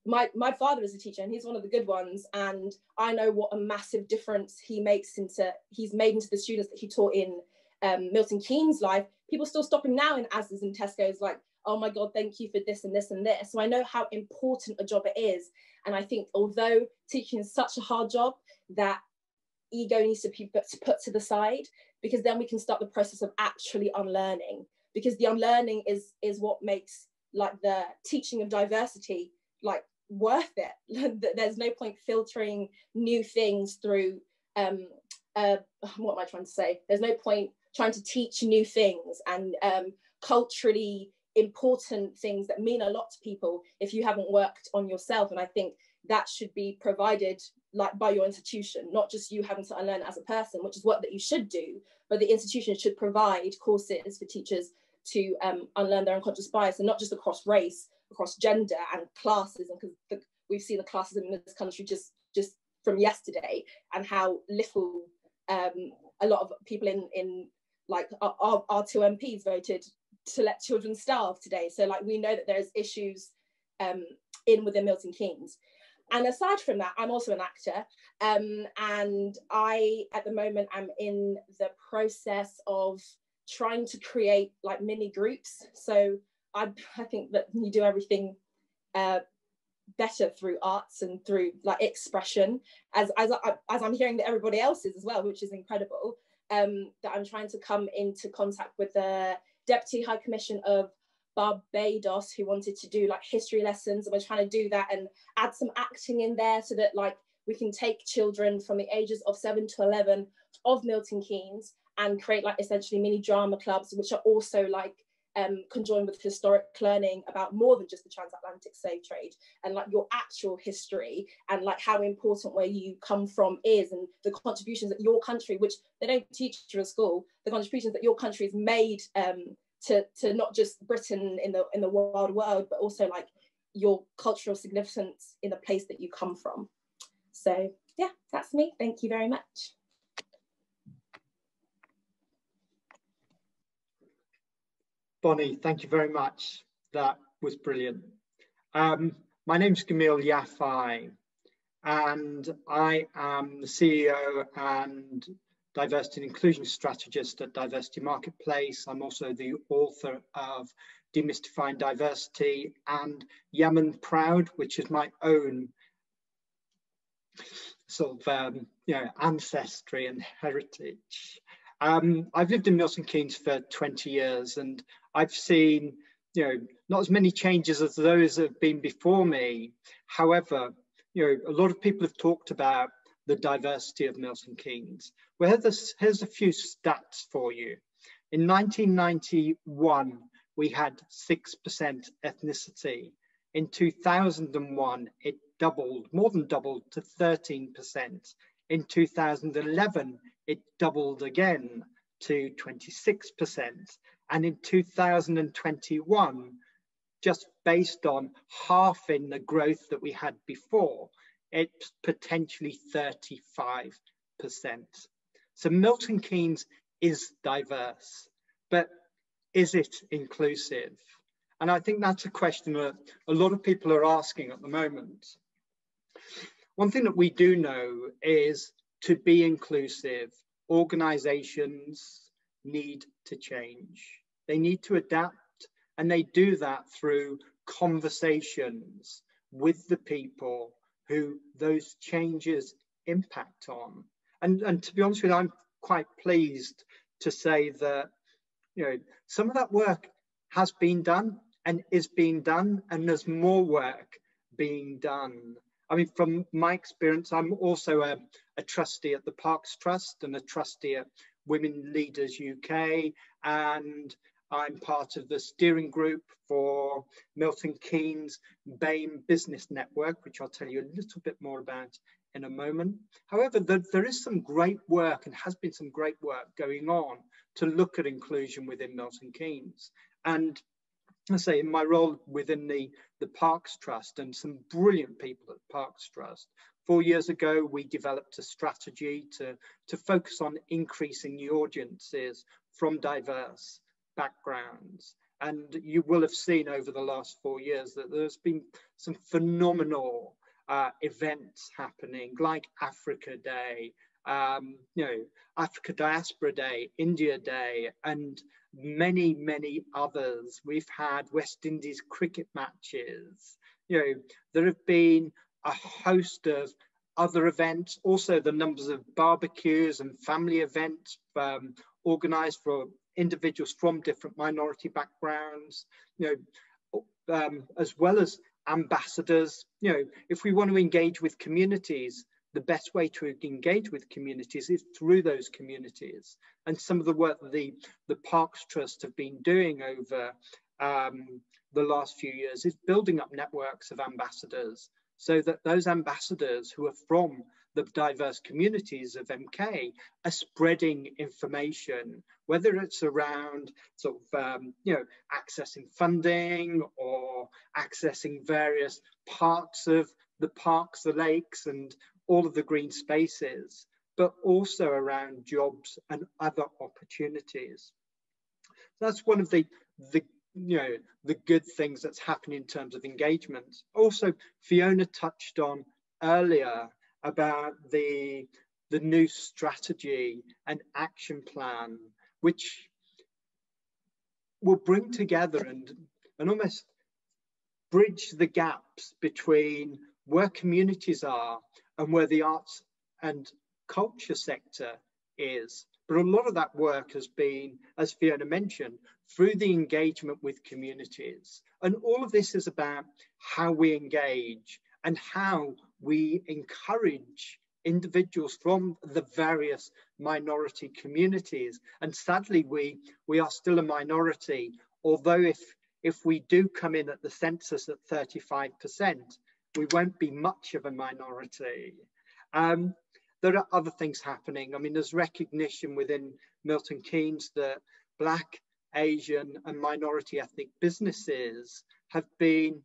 my my father is a teacher and he's one of the good ones and I know what a massive difference he makes into he's made into the students that he taught in um, Milton Keynes' life. People still stop him now in Asda's and Tesco's like, oh my God, thank you for this and this and this. So I know how important a job it is. And I think although teaching is such a hard job, that ego needs to be put to the side because then we can start the process of actually unlearning because the unlearning is is what makes like the teaching of diversity like worth it. *laughs* There's no point filtering new things through um uh what am i trying to say? There's no point trying to teach new things and um culturally important things that mean a lot to people if you haven't worked on yourself. And i think that should be provided like by your institution not just you having to unlearn as a person which is what that you should do but the institution should provide courses for teachers to um, unlearn their unconscious bias and not just across race across gender and classes and because we've seen the classes in this country just just from yesterday and how little um, a lot of people in in like our, our two MPs voted to let children starve today. So like we know that there's issues um, in within Milton Keynes. And aside from that, I'm also an actor. Um, and I, at the moment, am in the process of trying to create like mini groups. So I, I think that you do everything uh, better through arts and through like expression, as, as, I, as I'm hearing that everybody else is as well, which is incredible. Um, that I'm trying to come into contact with the Deputy High Commission of Barbados who wanted to do like history lessons and we're trying to do that and add some acting in there so that like we can take children from the ages of 7 to 11 of Milton Keynes and create like essentially mini drama clubs which are also like um, conjoined with historic learning about more than just the transatlantic slave trade and like your actual history and like how important where you come from is and the contributions that your country, which they don't teach you at school, the contributions that your country has made um, to, to not just Britain in the in the world world, but also like your cultural significance in the place that you come from. So yeah, that's me. Thank you very much. Boni, thank you very much. That was brilliant. Um, my name is Gamiel Yafai, and I am the CEO and diversity and inclusion strategist at Diversity Marketplace. I'm also the author of Demystifying Diversity and Yemen Proud, which is my own sort of um, you know ancestry and heritage. Um, I've lived in Milton Keynes for 20 years and I've seen, you know, not as many changes as those that have been before me. However, you know, a lot of people have talked about the diversity of Milton Keynes. Well, here's, here's a few stats for you. In 1991, we had 6% ethnicity. In 2001, it doubled, more than doubled to 13%. In 2011, it doubled again to 26%. And in 2021, just based on halving the growth that we had before, it's potentially 35%. So Milton Keynes is diverse, but is it inclusive? And I think that's a question that a lot of people are asking at the moment. One thing that we do know is to be inclusive, organizations need to change. They need to adapt, and they do that through conversations with the people who those changes impact on. And, and to be honest with you, I'm quite pleased to say that you know some of that work has been done and is being done, and there's more work being done. I mean, from my experience, I'm also a, a trustee at the Parks Trust and a trustee at Women Leaders UK, and I'm part of the steering group for Milton Keynes BAME Business Network, which I'll tell you a little bit more about in a moment. However, there, there is some great work and has been some great work going on to look at inclusion within Milton Keynes. And I say in my role within the, the Parks Trust and some brilliant people at Parks Trust, four years ago, we developed a strategy to, to focus on increasing the audiences from diverse backgrounds. And you will have seen over the last four years that there's been some phenomenal uh, events happening like Africa Day, um, you know, Africa Diaspora Day, India Day, and many, many others. We've had West Indies cricket matches. You know, there have been a host of other events, also the numbers of barbecues and family events um, organized for individuals from different minority backgrounds, you know, um, as well as ambassadors. You know, if we want to engage with communities, the best way to engage with communities is through those communities. And some of the work that the, the Parks Trust have been doing over um, the last few years is building up networks of ambassadors so that those ambassadors who are from the diverse communities of MK are spreading information, whether it's around sort of, um, you know, accessing funding or accessing various parts of the parks, the lakes, and all of the green spaces, but also around jobs and other opportunities. That's one of the, the you know the good things that's happening in terms of engagement. Also, Fiona touched on earlier about the the new strategy and action plan, which will bring together and and almost bridge the gaps between where communities are and where the arts and culture sector is. But a lot of that work has been, as Fiona mentioned, through the engagement with communities. And all of this is about how we engage and how we encourage individuals from the various minority communities. And sadly, we, we are still a minority, although if, if we do come in at the census at 35%, we won't be much of a minority. Um, there are other things happening. I mean, there's recognition within Milton Keynes that Black, Asian, and minority ethnic businesses have been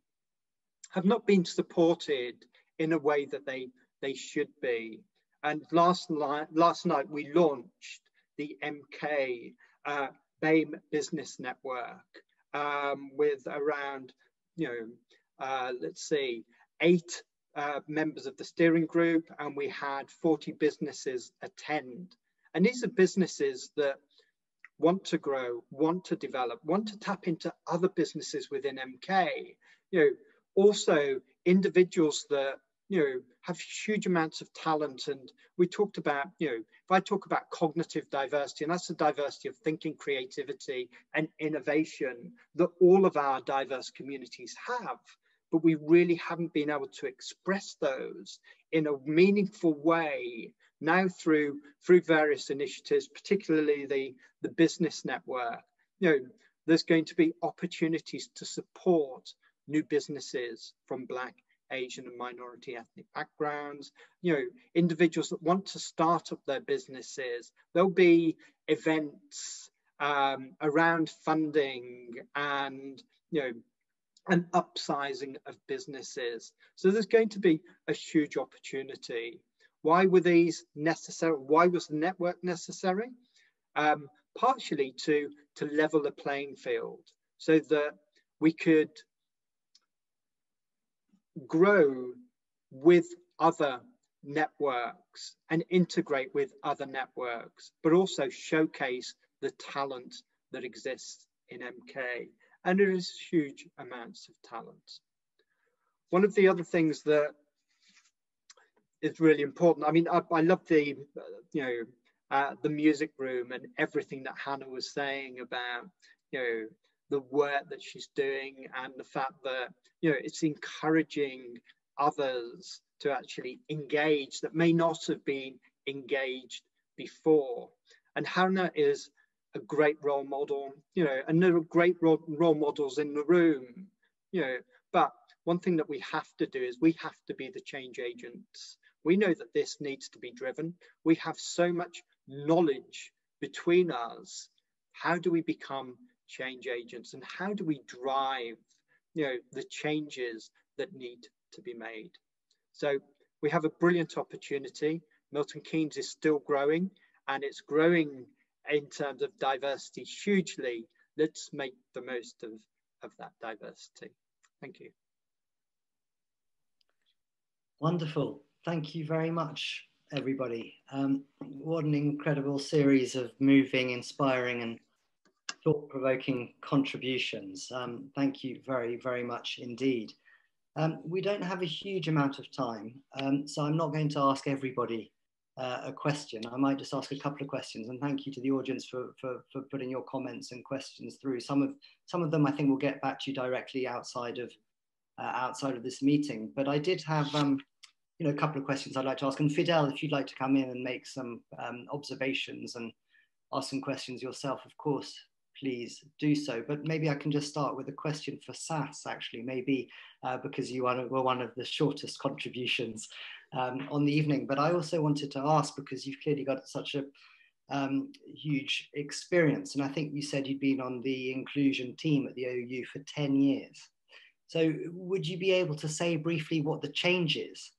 have not been supported in a way that they they should be. And last night, last night we launched the MK uh, BAME Business Network um, with around, you know, uh, let's see, eight uh, members of the steering group and we had 40 businesses attend. And these are businesses that want to grow, want to develop, want to tap into other businesses within MK. You know, also individuals that you know have huge amounts of talent. And we talked about, you know, if I talk about cognitive diversity, and that's the diversity of thinking, creativity, and innovation that all of our diverse communities have but we really haven't been able to express those in a meaningful way now through through various initiatives, particularly the, the business network. You know, there's going to be opportunities to support new businesses from Black, Asian and minority ethnic backgrounds, you know, individuals that want to start up their businesses. There'll be events um, around funding and, you know, and upsizing of businesses. So there's going to be a huge opportunity. Why were these necessary? Why was the network necessary? Um, partially to, to level the playing field so that we could grow with other networks and integrate with other networks, but also showcase the talent that exists in MK and there is huge amounts of talent. One of the other things that is really important, I mean, I, I love the, you know, uh, the music room and everything that Hannah was saying about, you know, the work that she's doing and the fact that, you know, it's encouraging others to actually engage that may not have been engaged before. And Hannah is a great role model, you know, and there are great role, role models in the room, you know, but one thing that we have to do is we have to be the change agents. We know that this needs to be driven. We have so much knowledge between us. How do we become change agents and how do we drive you know, the changes that need to be made? So we have a brilliant opportunity. Milton Keynes is still growing and it's growing in terms of diversity hugely. Let's make the most of, of that diversity. Thank you. Wonderful. Thank you very much, everybody. Um, what an incredible series of moving, inspiring, and thought provoking contributions. Um, thank you very, very much indeed. Um, we don't have a huge amount of time, um, so I'm not going to ask everybody uh, a question. I might just ask a couple of questions, and thank you to the audience for, for, for putting your comments and questions through. Some of, some of them I think will get back to you directly outside of, uh, outside of this meeting, but I did have um, you know, a couple of questions I'd like to ask. And Fidele, if you'd like to come in and make some um, observations and ask some questions yourself, of course, please do so. But maybe I can just start with a question for Sas, actually, maybe uh, because you were one of the shortest contributions um, on the evening. But I also wanted to ask, because you've clearly got such a um, huge experience, and I think you said you'd been on the inclusion team at the OU for 10 years. So would you be able to say briefly what the changes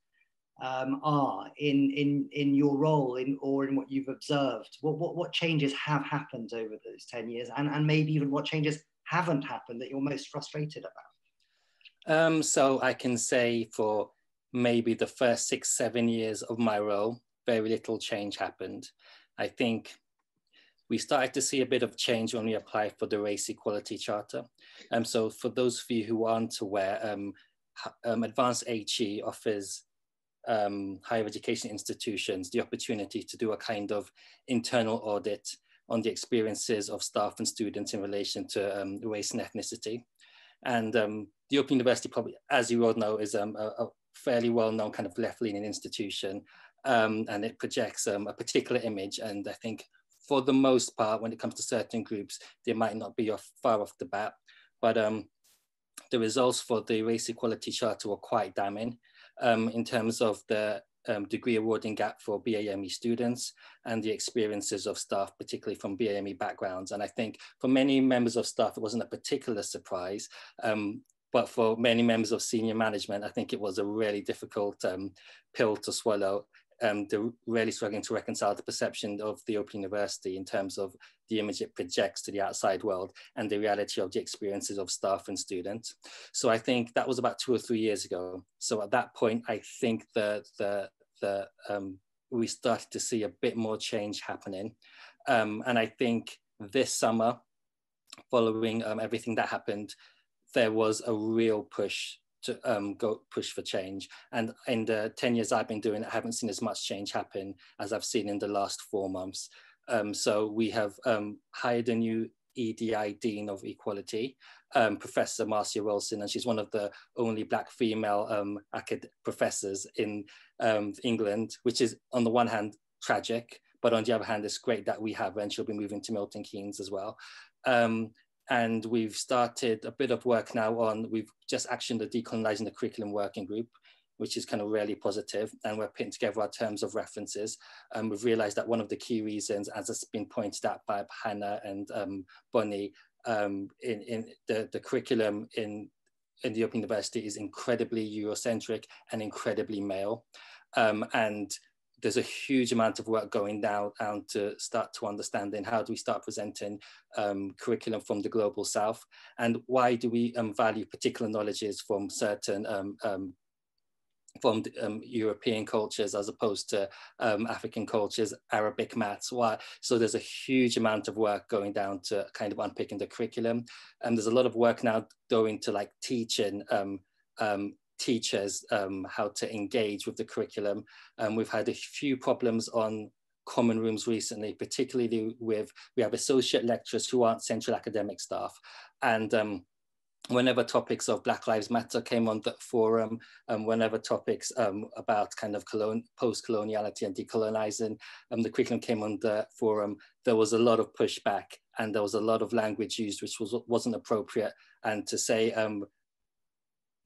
um, are in, in, in your role in, or in what you've observed? What, what, what changes have happened over those 10 years and, and maybe even what changes haven't happened that you're most frustrated about? Um, so I can say for maybe the first six, seven years of my role, very little change happened. I think we started to see a bit of change when we applied for the Race Equality Charter. Um, so for those of you who aren't aware, um, um, Advanced HE offers um, higher education institutions the opportunity to do a kind of internal audit on the experiences of staff and students in relation to um, race and ethnicity. And um, the Open University, probably, as you all know, is um, a, a, fairly well-known kind of left-leaning institution, um, and it projects um, a particular image. And I think for the most part, when it comes to certain groups, they might not be off, far off the bat, but the results for the Race Equality Charter were quite damning um, in terms of the um, degree awarding gap for BAME students and the experiences of staff, particularly from BAME backgrounds. And I think for many members of staff, it wasn't a particular surprise, um, but for many members of senior management, I think it was a really difficult um, pill to swallow um, they're really struggling to reconcile the perception of the Open University in terms of the image it projects to the outside world and the reality of the experiences of staff and students. So I think that was about two or three years ago. So at that point, I think that the, the, um, we started to see a bit more change happening. Um, and I think this summer, following um, everything that happened, there was a real push to um, go push for change. And in the 10 years I've been doing it, I haven't seen as much change happen as I've seen in the last four months. Um, so we have um, hired a new EDI Dean of Equality, um, Professor Marcia Wilson, and she's one of the only Black female um, professors in um, England, which is on the one hand tragic, but on the other hand, it's great that we have her and she'll be moving to Milton Keynes as well. Um, and we've started a bit of work now on, we've just actioned the decolonizing the curriculum working group, which is kind of really positive, and we're putting together our terms of references. And we've realized that one of the key reasons, as has been pointed out by Hannah and um, Boni, um, in, in the, the curriculum in, in the Open University is incredibly Eurocentric and incredibly male. Um, and there's a huge amount of work going now down to start to understanding how do we start presenting um, curriculum from the global south and why do we um, value particular knowledges from certain um, um from um, European cultures as opposed to um, African cultures, Arabic maths. Why? So there's a huge amount of work going down to kind of unpicking the curriculum. And there's a lot of work now going to like teaching um, um, teachers um, how to engage with the curriculum. Um, we've had a few problems on common rooms recently, particularly with, we have associate lecturers who aren't central academic staff. And um, whenever topics of Black Lives Matter came on the forum, and whenever topics um, about kind of post-coloniality and decolonizing um, the curriculum came on the forum, there was a lot of pushback and there was a lot of language used which was, wasn't appropriate. And to say um,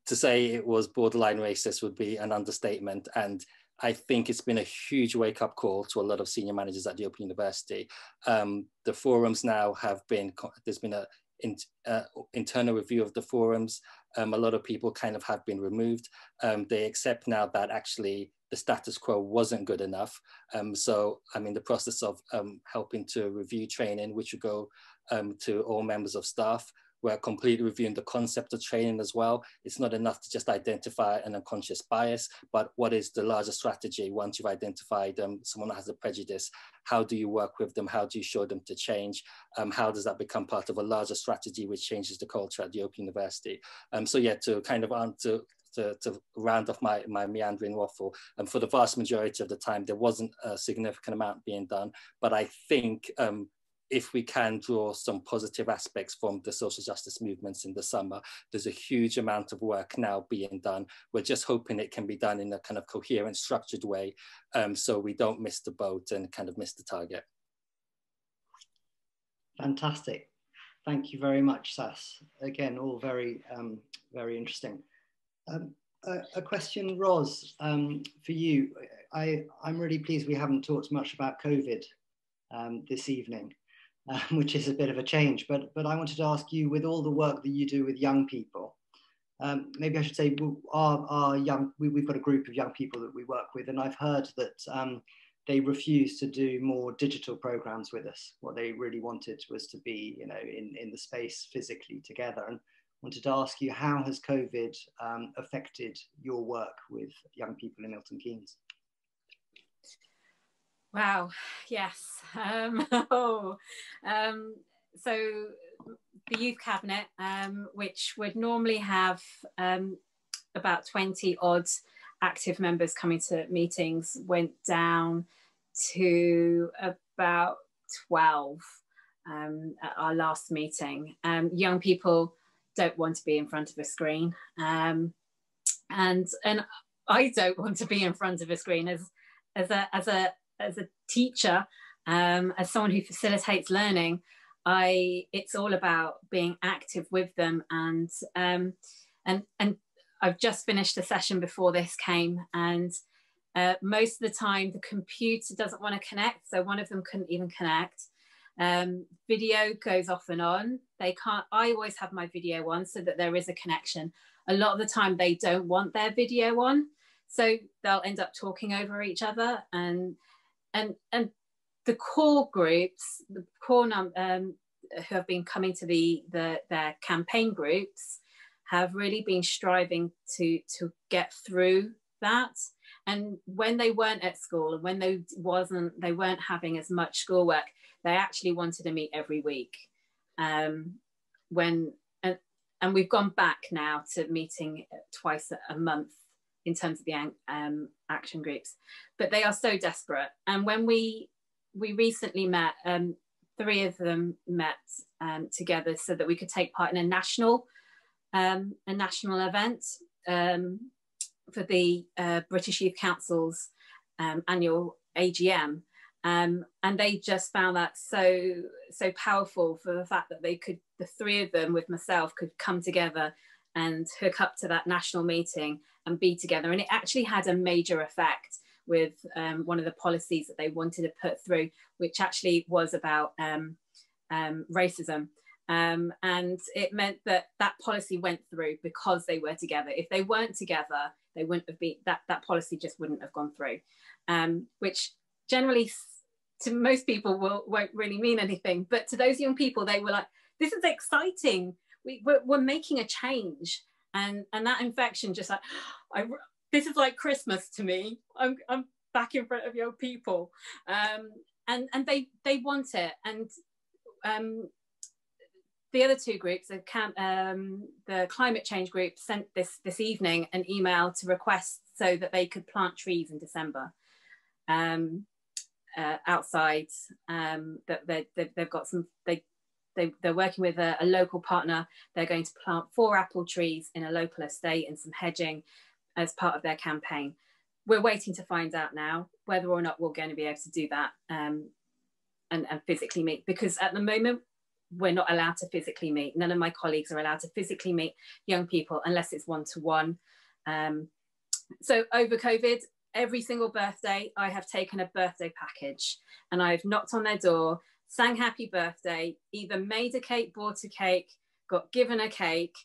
to say it was borderline racist would be an understatement. And I think it's been a huge wake up call to a lot of senior managers at the Open University. Um, the forums now have been, there's been a in, uh, internal review of the forums. Um, a lot of people kind of have been removed. Um, they accept now that actually the status quo wasn't good enough. Um, so I'm in the process of um, helping to review training, which will go um, to all members of staff. We're completely reviewing the concept of training as well. It's not enough to just identify an unconscious bias, but what is the larger strategy once you've identified um, someone that has a prejudice? How do you work with them? How do you show them to change? Um, how does that become part of a larger strategy which changes the culture at the Open University? Um, so yeah, to kind of answer to, to, round off my, my meandering waffle. And for the vast majority of the time, there wasn't a significant amount being done. But I think um, if we can draw some positive aspects from the social justice movements in the summer, there's a huge amount of work now being done. We're just hoping it can be done in a kind of coherent, structured way um, so we don't miss the boat and kind of miss the target. Fantastic. Thank you very much, Sas. Again, all very, um, very interesting. Um, a, a, question, Roz, um, for you. I, I'm really pleased we haven't talked much about COVID um, this evening um, *laughs* which is a bit of a change. But, but I wanted to ask you, with all the work that you do with young people, um, maybe I should say our, our young, we, have got a group of young people that we work with, and I've heard that um, they refuse to do more digital programs with us. What they really wanted was to be, you know, in, in the space physically together. And wanted to ask you, how has COVID um, affected your work with young people in Milton Keynes? Wow, *sighs* yes. *laughs* Um, oh, um, so the youth cabinet, um, which would normally have um, about 20 odd active members coming to meetings, went down to about 12 um, at our last meeting. Um, young people don't want to be in front of a screen. and and I don't want to be in front of a screen as as a as a as a teacher, um, as someone who facilitates learning, I it's all about being active with them and um, and and I've just finished a session before this came and uh, most of the time the computer doesn't want to connect so one of them couldn't even connect. Um, video goes off and on. They can't I always have my video on so that there is a connection. A lot of the time they don't want their video on so they'll end up talking over each other and and and the core groups, the core um, who have been coming to the, the their campaign groups, have really been striving to to get through that. And when they weren't at school and when they wasn't they weren't having as much schoolwork, they actually wanted to meet every week. Um, when and, and we've gone back now to meeting twice a month in terms of the um, action groups, but they are so desperate. And when we we recently met, um, three of them met um, together so that we could take part in a national um, a national event um, for the uh, British Youth Council's um, annual AGM. Um, and they just found that so so powerful for the fact that they could the three of them with myself could come together and hook up to that national meeting and be together. And it actually had a major effect with um, one of the policies that they wanted to put through, which actually was about um, um, racism. Um, and it meant that that policy went through because they were together. If they weren't together, they wouldn't have been, that, that policy just wouldn't have gone through, um, which generally to most people will, won't really mean anything. But to those young people, they were like, this is exciting. We, we're, we're making a change and and that infection just like *gasps* I this is like Christmas to me. I'm I'm back in front of your people, um, and and they they want it. And um, the other two groups, the camp, um, the climate change group, sent this this evening an email to request so that they could plant trees in December. Um, uh, outside um, that they, they've got some they they, they're working with a, a, local partner. They're going to plant four apple trees in a local estate and some hedging as part of their campaign. We're waiting to find out now whether or not we're going to be able to do that um, and, and physically meet because at the moment we're not allowed to physically meet. None of my colleagues are allowed to physically meet young people unless it's one to one. So over COVID, every single birthday, I have taken a birthday package and I've knocked on their door, sang happy birthday, either made a cake, bought a cake, got given a cake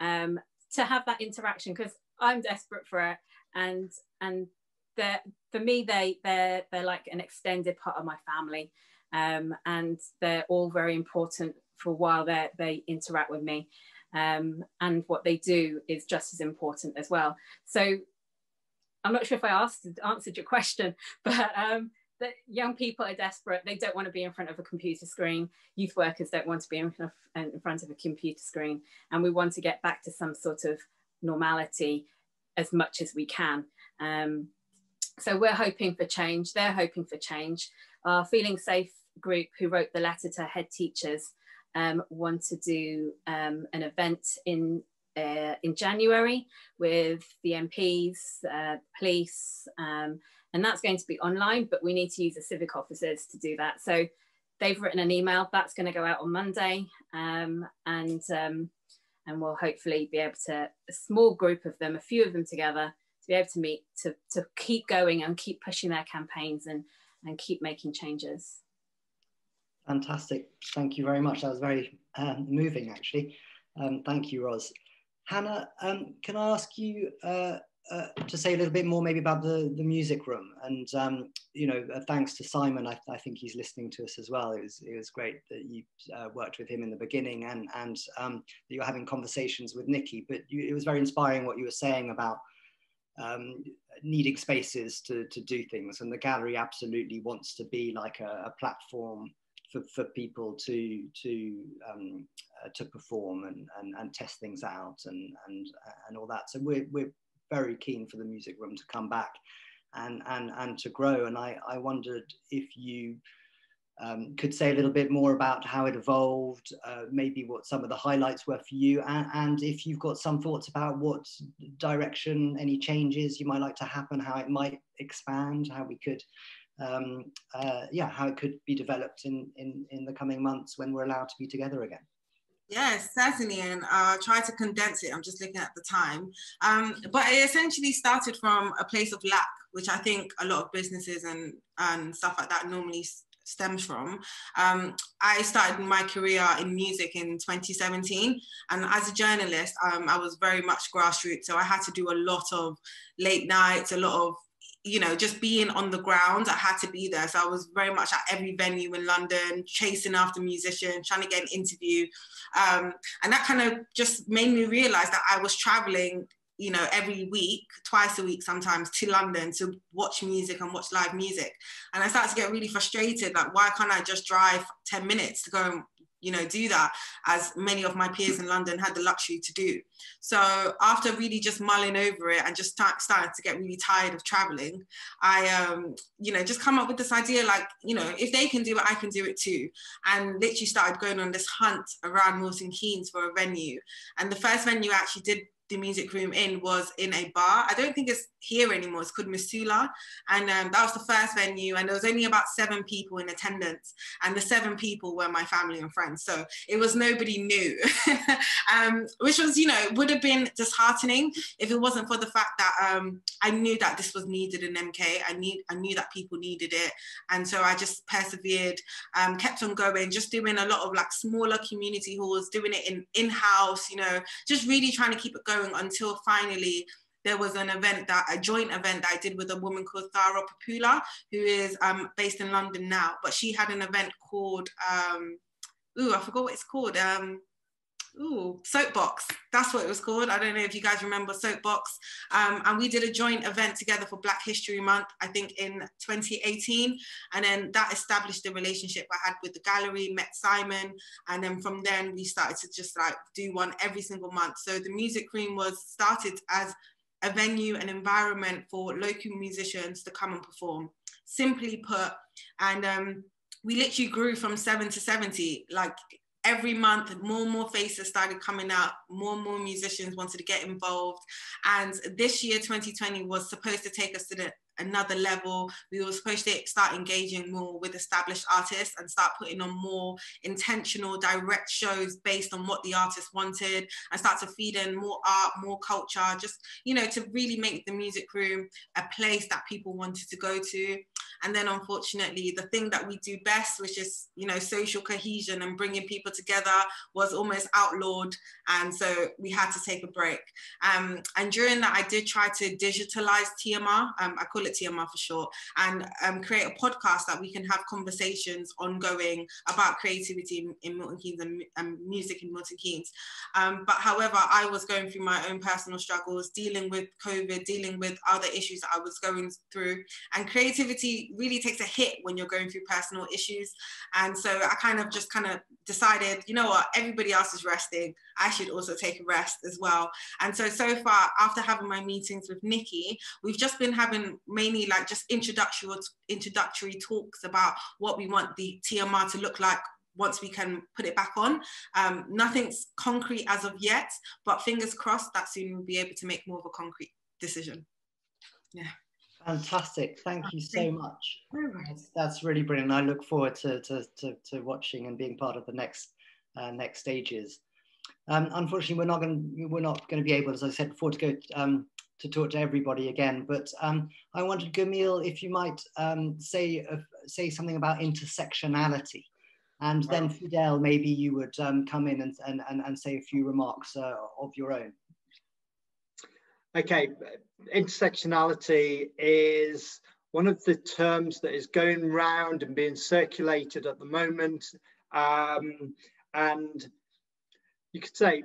um, to have that interaction because I'm desperate for it. And and for me, they they're they're like an extended part of my family, um, and they're all very important for a while. They they interact with me, um, and what they do is just as important as well. So I'm not sure if I asked answered your question, *laughs* but um, that young people are desperate. They don't want to be in front of a computer screen. Youth workers don't want to be in front of, in front of a computer screen, and we want to get back to some sort of normality as much as we can. Um, so we're hoping for change. They're hoping for change. Our Feeling Safe group, who wrote the letter to head teachers, um, want to do um, an event in uh, in January with the MPs, uh, police, um, and that's going to be online. But we need to use the civic officers to do that. So they've written an email that's going to go out on Monday, um, and um, and we'll hopefully be able to a small group of them, a few of them together, to be able to meet to to keep going and keep pushing their campaigns and and keep making changes. Fantastic. Thank you very much. That was very um, moving, actually. Um, thank you, Roz. Hannah, um, can I ask you uh, uh, to say a little bit more maybe about the, the music room? And, um, you know, uh, thanks to Simon, I, I, think he's listening to us as well. It was, it was great that you uh, worked with him in the beginning and, and um, that you're having conversations with Nikki. But you, it was very inspiring what you were saying about um, needing spaces to, to do things. And the gallery absolutely wants to be like a, a platform for, for people to to um, uh, to perform and, and, and test things out and and and all that. So we're we're very keen for the music room to come back and and and to grow. And I I wondered if you um, could say a little bit more about how it evolved, uh, maybe what some of the highlights were for you, and, and, if you've got some thoughts about what direction, any changes you might like to happen, how it might expand, how we could um, uh, yeah, how it could be developed in, in, in the coming months when we're allowed to be together again. Yes, certainly, and uh, try to condense it. I'm just looking at the time, um, but it essentially started from a place of lack, which I think a lot of businesses and and stuff like that normally stems from. Um, I started my career in music in 2017, and as a journalist, um, I was very much grassroots. So I had to do a lot of late nights, a lot of you know, just being on the ground, I had to be there. So I was very much at every venue in London, chasing after musicians, trying to get an interview. Um, and that kind of just made me realize that I was traveling, you know, every week, twice a week sometimes to London to watch music and watch live music. And I started to get really frustrated, like, why can't I just drive 10 minutes to go and you know do that as many of my peers in london had the luxury to do. So after really just mulling over it and just start, starting to get really tired of traveling i um you know just come up with this idea like you know if they can do it i can do it too. And literally started going on this hunt around milton keynes for a venue. And the first venue I actually did the music room in was in a bar. I don't think it's here anymore. It's called Missoula. And um, that was the first venue. And there was only about seven people in attendance. And the seven people were my family and friends. So it was nobody new, *laughs* um, which was, you know, would have been disheartening if it wasn't for the fact that um, I knew that this was needed in MK. I, need, I knew that people needed it. And so I just persevered, um, kept on going, just doing a lot of like smaller community halls, doing it in in-house, you know, just really trying to keep it going until finally there was an event that a joint event that I did with a woman called Thara Papula, who is um, based in London now. But she had an event called, um, ooh, I forgot what it's called. Um, ooh, Soapbox. That's what it was called. I don't know if you guys remember Soapbox. Um, and we did a joint event together for Black History Month, I think in 2018. And then that established the relationship I had with the gallery, met Simon. And then from then we started to just like do one every single month. So the music room was started as a venue, an environment for local musicians to come and perform. Simply put, and um, we literally grew from seven to 70, like every month more and more faces started coming out more and more musicians wanted to get involved and this year 2020 was supposed to take us to the another level. We were supposed to start engaging more with established artists and start putting on more intentional, direct shows based on what the artist wanted and start to feed in more art, more culture, just, you know, to really make the music room a place that people wanted to go to. And then unfortunately, the thing that we do best, which is, you know, social cohesion and bringing people together was almost outlawed. And so we had to take a break. Um, and during that, I did try to digitalize TMR. Um, I call it TMR for short, and um, create a podcast that we can have conversations ongoing about creativity in, in Milton Keynes and, and, music in Milton Keynes. Um, but however, I was going through my own personal struggles, dealing with COVID, dealing with other issues that I was going through. And creativity really takes a hit when you're going through personal issues. And so I kind of just kind of decided, you know what, everybody else is resting. I should also take a rest as well. And so, so far, after having my meetings with Nikki, we've just been having mainly like just introductory, introductory talks about what we want the TMR to look like once we can put it back on. Um, nothing's concrete as of yet, but fingers crossed that soon we'll be able to make more of a concrete decision. Yeah. Fantastic. Thank you so much. That's, that's really brilliant. I look forward to, to, to, to, watching and being part of the next uh, next stages. Um, unfortunately, we're not going to we're not going to be able, as I said before, to go um, to talk to everybody again. But um, I wanted Gamiel, if you might um, say uh, say something about intersectionality, and then Fidele, maybe you would um, come in and, and, and, and say a few remarks uh, of your own. Okay, intersectionality is one of the terms that is going round and being circulated at the moment. Um, and you could say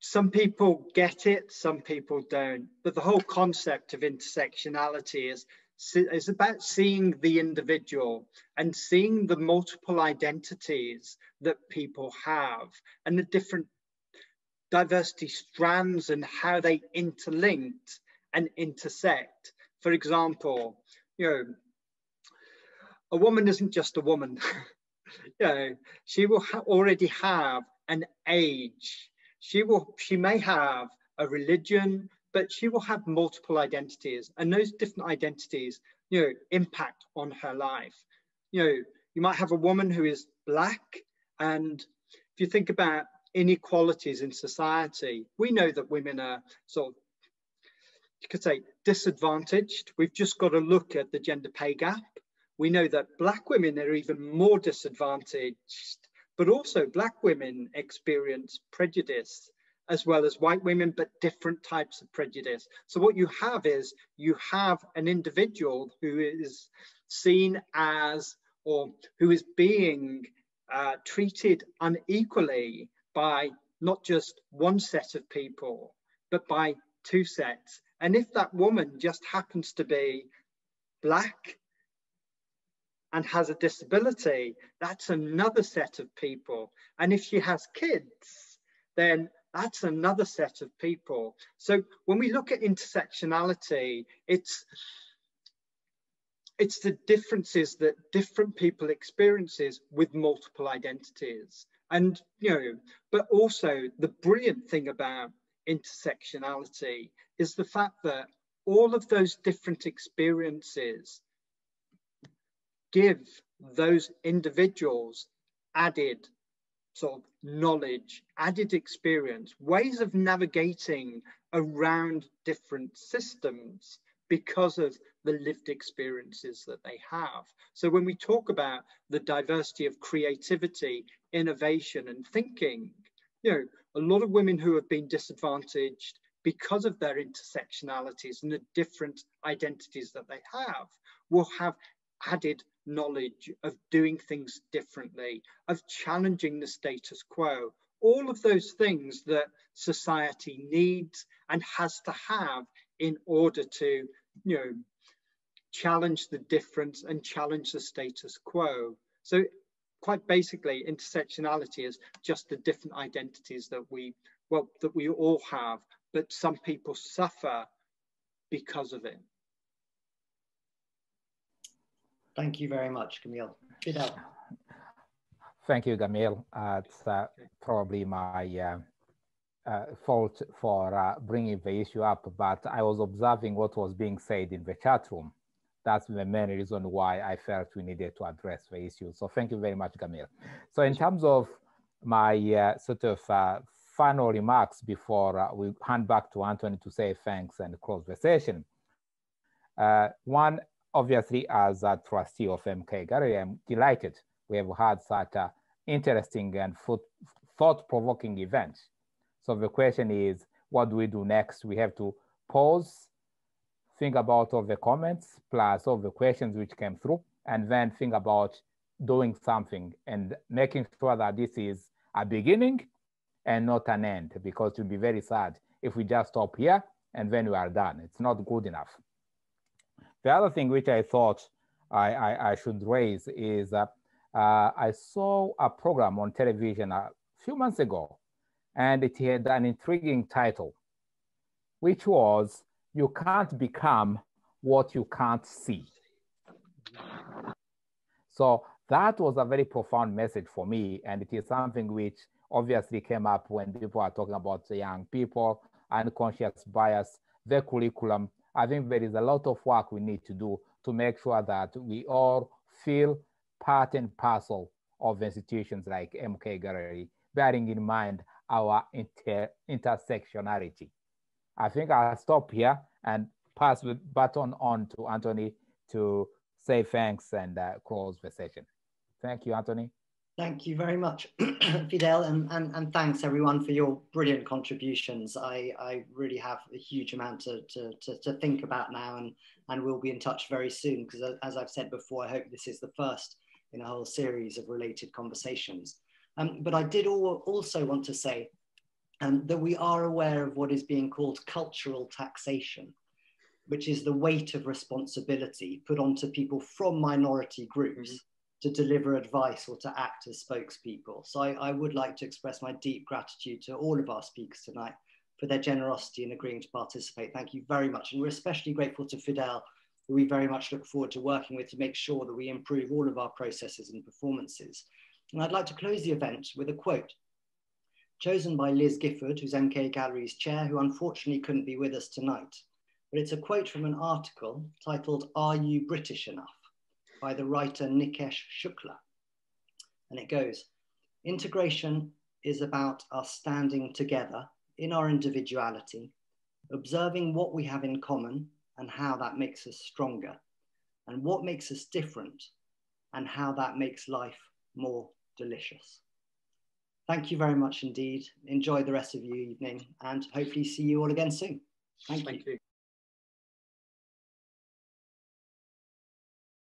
some people get it, some people don't. But the whole concept of intersectionality is, is about seeing the individual and seeing the multiple identities that people have and the different diversity strands and how they interlinked and intersect. For example, you know, a woman isn't just a woman. *laughs* you know, she will ha already have an age. She will, she may have a religion, but she will have multiple identities, and those different identities, you know, impact on her life. You know, you might have a woman who is black, and if you think about inequalities in society. We know that women are sort of, you could say, disadvantaged. We've just got to look at the gender pay gap. We know that Black women are even more disadvantaged, but also Black women experience prejudice as well as white women, but different types of prejudice. So what you have is you have an individual who is seen as or who is being uh, treated unequally by not just one set of people, but by two sets. And if that woman just happens to be black and has a disability, that's another set of people. And if she has kids, then that's another set of people. So when we look at intersectionality, it's it's the differences that different people experiences with multiple identities. And, you know, but also the brilliant thing about intersectionality is the fact that all of those different experiences give those individuals added sort of knowledge, added experience, ways of navigating around different systems because of the lived experiences that they have. So when we talk about the diversity of creativity, innovation and thinking, you know, a lot of women who have been disadvantaged because of their intersectionalities and the different identities that they have will have added knowledge of doing things differently, of challenging the status quo, all of those things that society needs and has to have in order to you know, challenge the difference and challenge the status quo. So quite basically, intersectionality is just the different identities that we, well, that we all have, but some people suffer because of it. Thank you very much, Gamiel. Fidele. Thank you, Gamiel. Uh, it's uh, probably my uh, uh fault for uh, bringing the issue up, but I was observing what was being said in the chat room. That's the main reason why I felt we needed to address the issue. So thank you very much, Gamiel. So in terms of my uh, sort of final remarks before uh, we hand back to Anthony to say thanks and close the session. Uh, one, obviously, as a trustee of MK Gallery, I'm delighted we have had such a interesting and thought-provoking event. So the question is, what do we do next? We have to pause, think about all the comments, plus all the questions which came through, and then think about doing something and making sure that this is a beginning and not an end, because it would be very sad if we just stop here and then we are done. It's not good enough. The other thing which I thought I, I, I should raise is uh, uh, I saw a program on television a few months ago, and it had an intriguing title, which was You Can't Become What You Can't See. So that was a very profound message for me, and it is something which obviously came up when people are talking about young people, unconscious bias, the curriculum. I think there is a lot of work we need to do to make sure that we all feel part and parcel of institutions like MK Gallery, bearing in mind our inter intersectionality. I think I'll stop here and pass the baton on to Anthony to say thanks and uh, close the session. Thank you, Anthony. Thank you very much, *clears throat* Fidele, and, and, and thanks everyone for your brilliant contributions. I, I really have a huge amount to, to, to, to think about now and, and we'll be in touch very soon because as I've said before, I hope this is the first in a whole series of related conversations. Um, but I did all, also want to say um, that we are aware of what is being called cultural taxation, which is the weight of responsibility put onto people from minority groups mm -hmm. To deliver advice or to act as spokespeople. So I, I would like to express my deep gratitude to all of our speakers tonight for their generosity in agreeing to participate. Thank you very much. And we're especially grateful to Fidele who we very much look forward to working with to make sure that we improve all of our processes and performances. And I'd like to close the event with a quote chosen by Liz Gifford, who's MK Gallery's chair, who unfortunately couldn't be with us tonight. But it's a quote from an article titled, Are You British Enough? By the writer Nikesh Shukla. And it goes, integration is about us standing together in our individuality, observing what we have in common and how that makes us stronger, and what makes us different, and how that makes life more delicious. Thank you very much indeed. Enjoy the rest of your evening and hopefully see you all again soon. Thank, Thank you. you.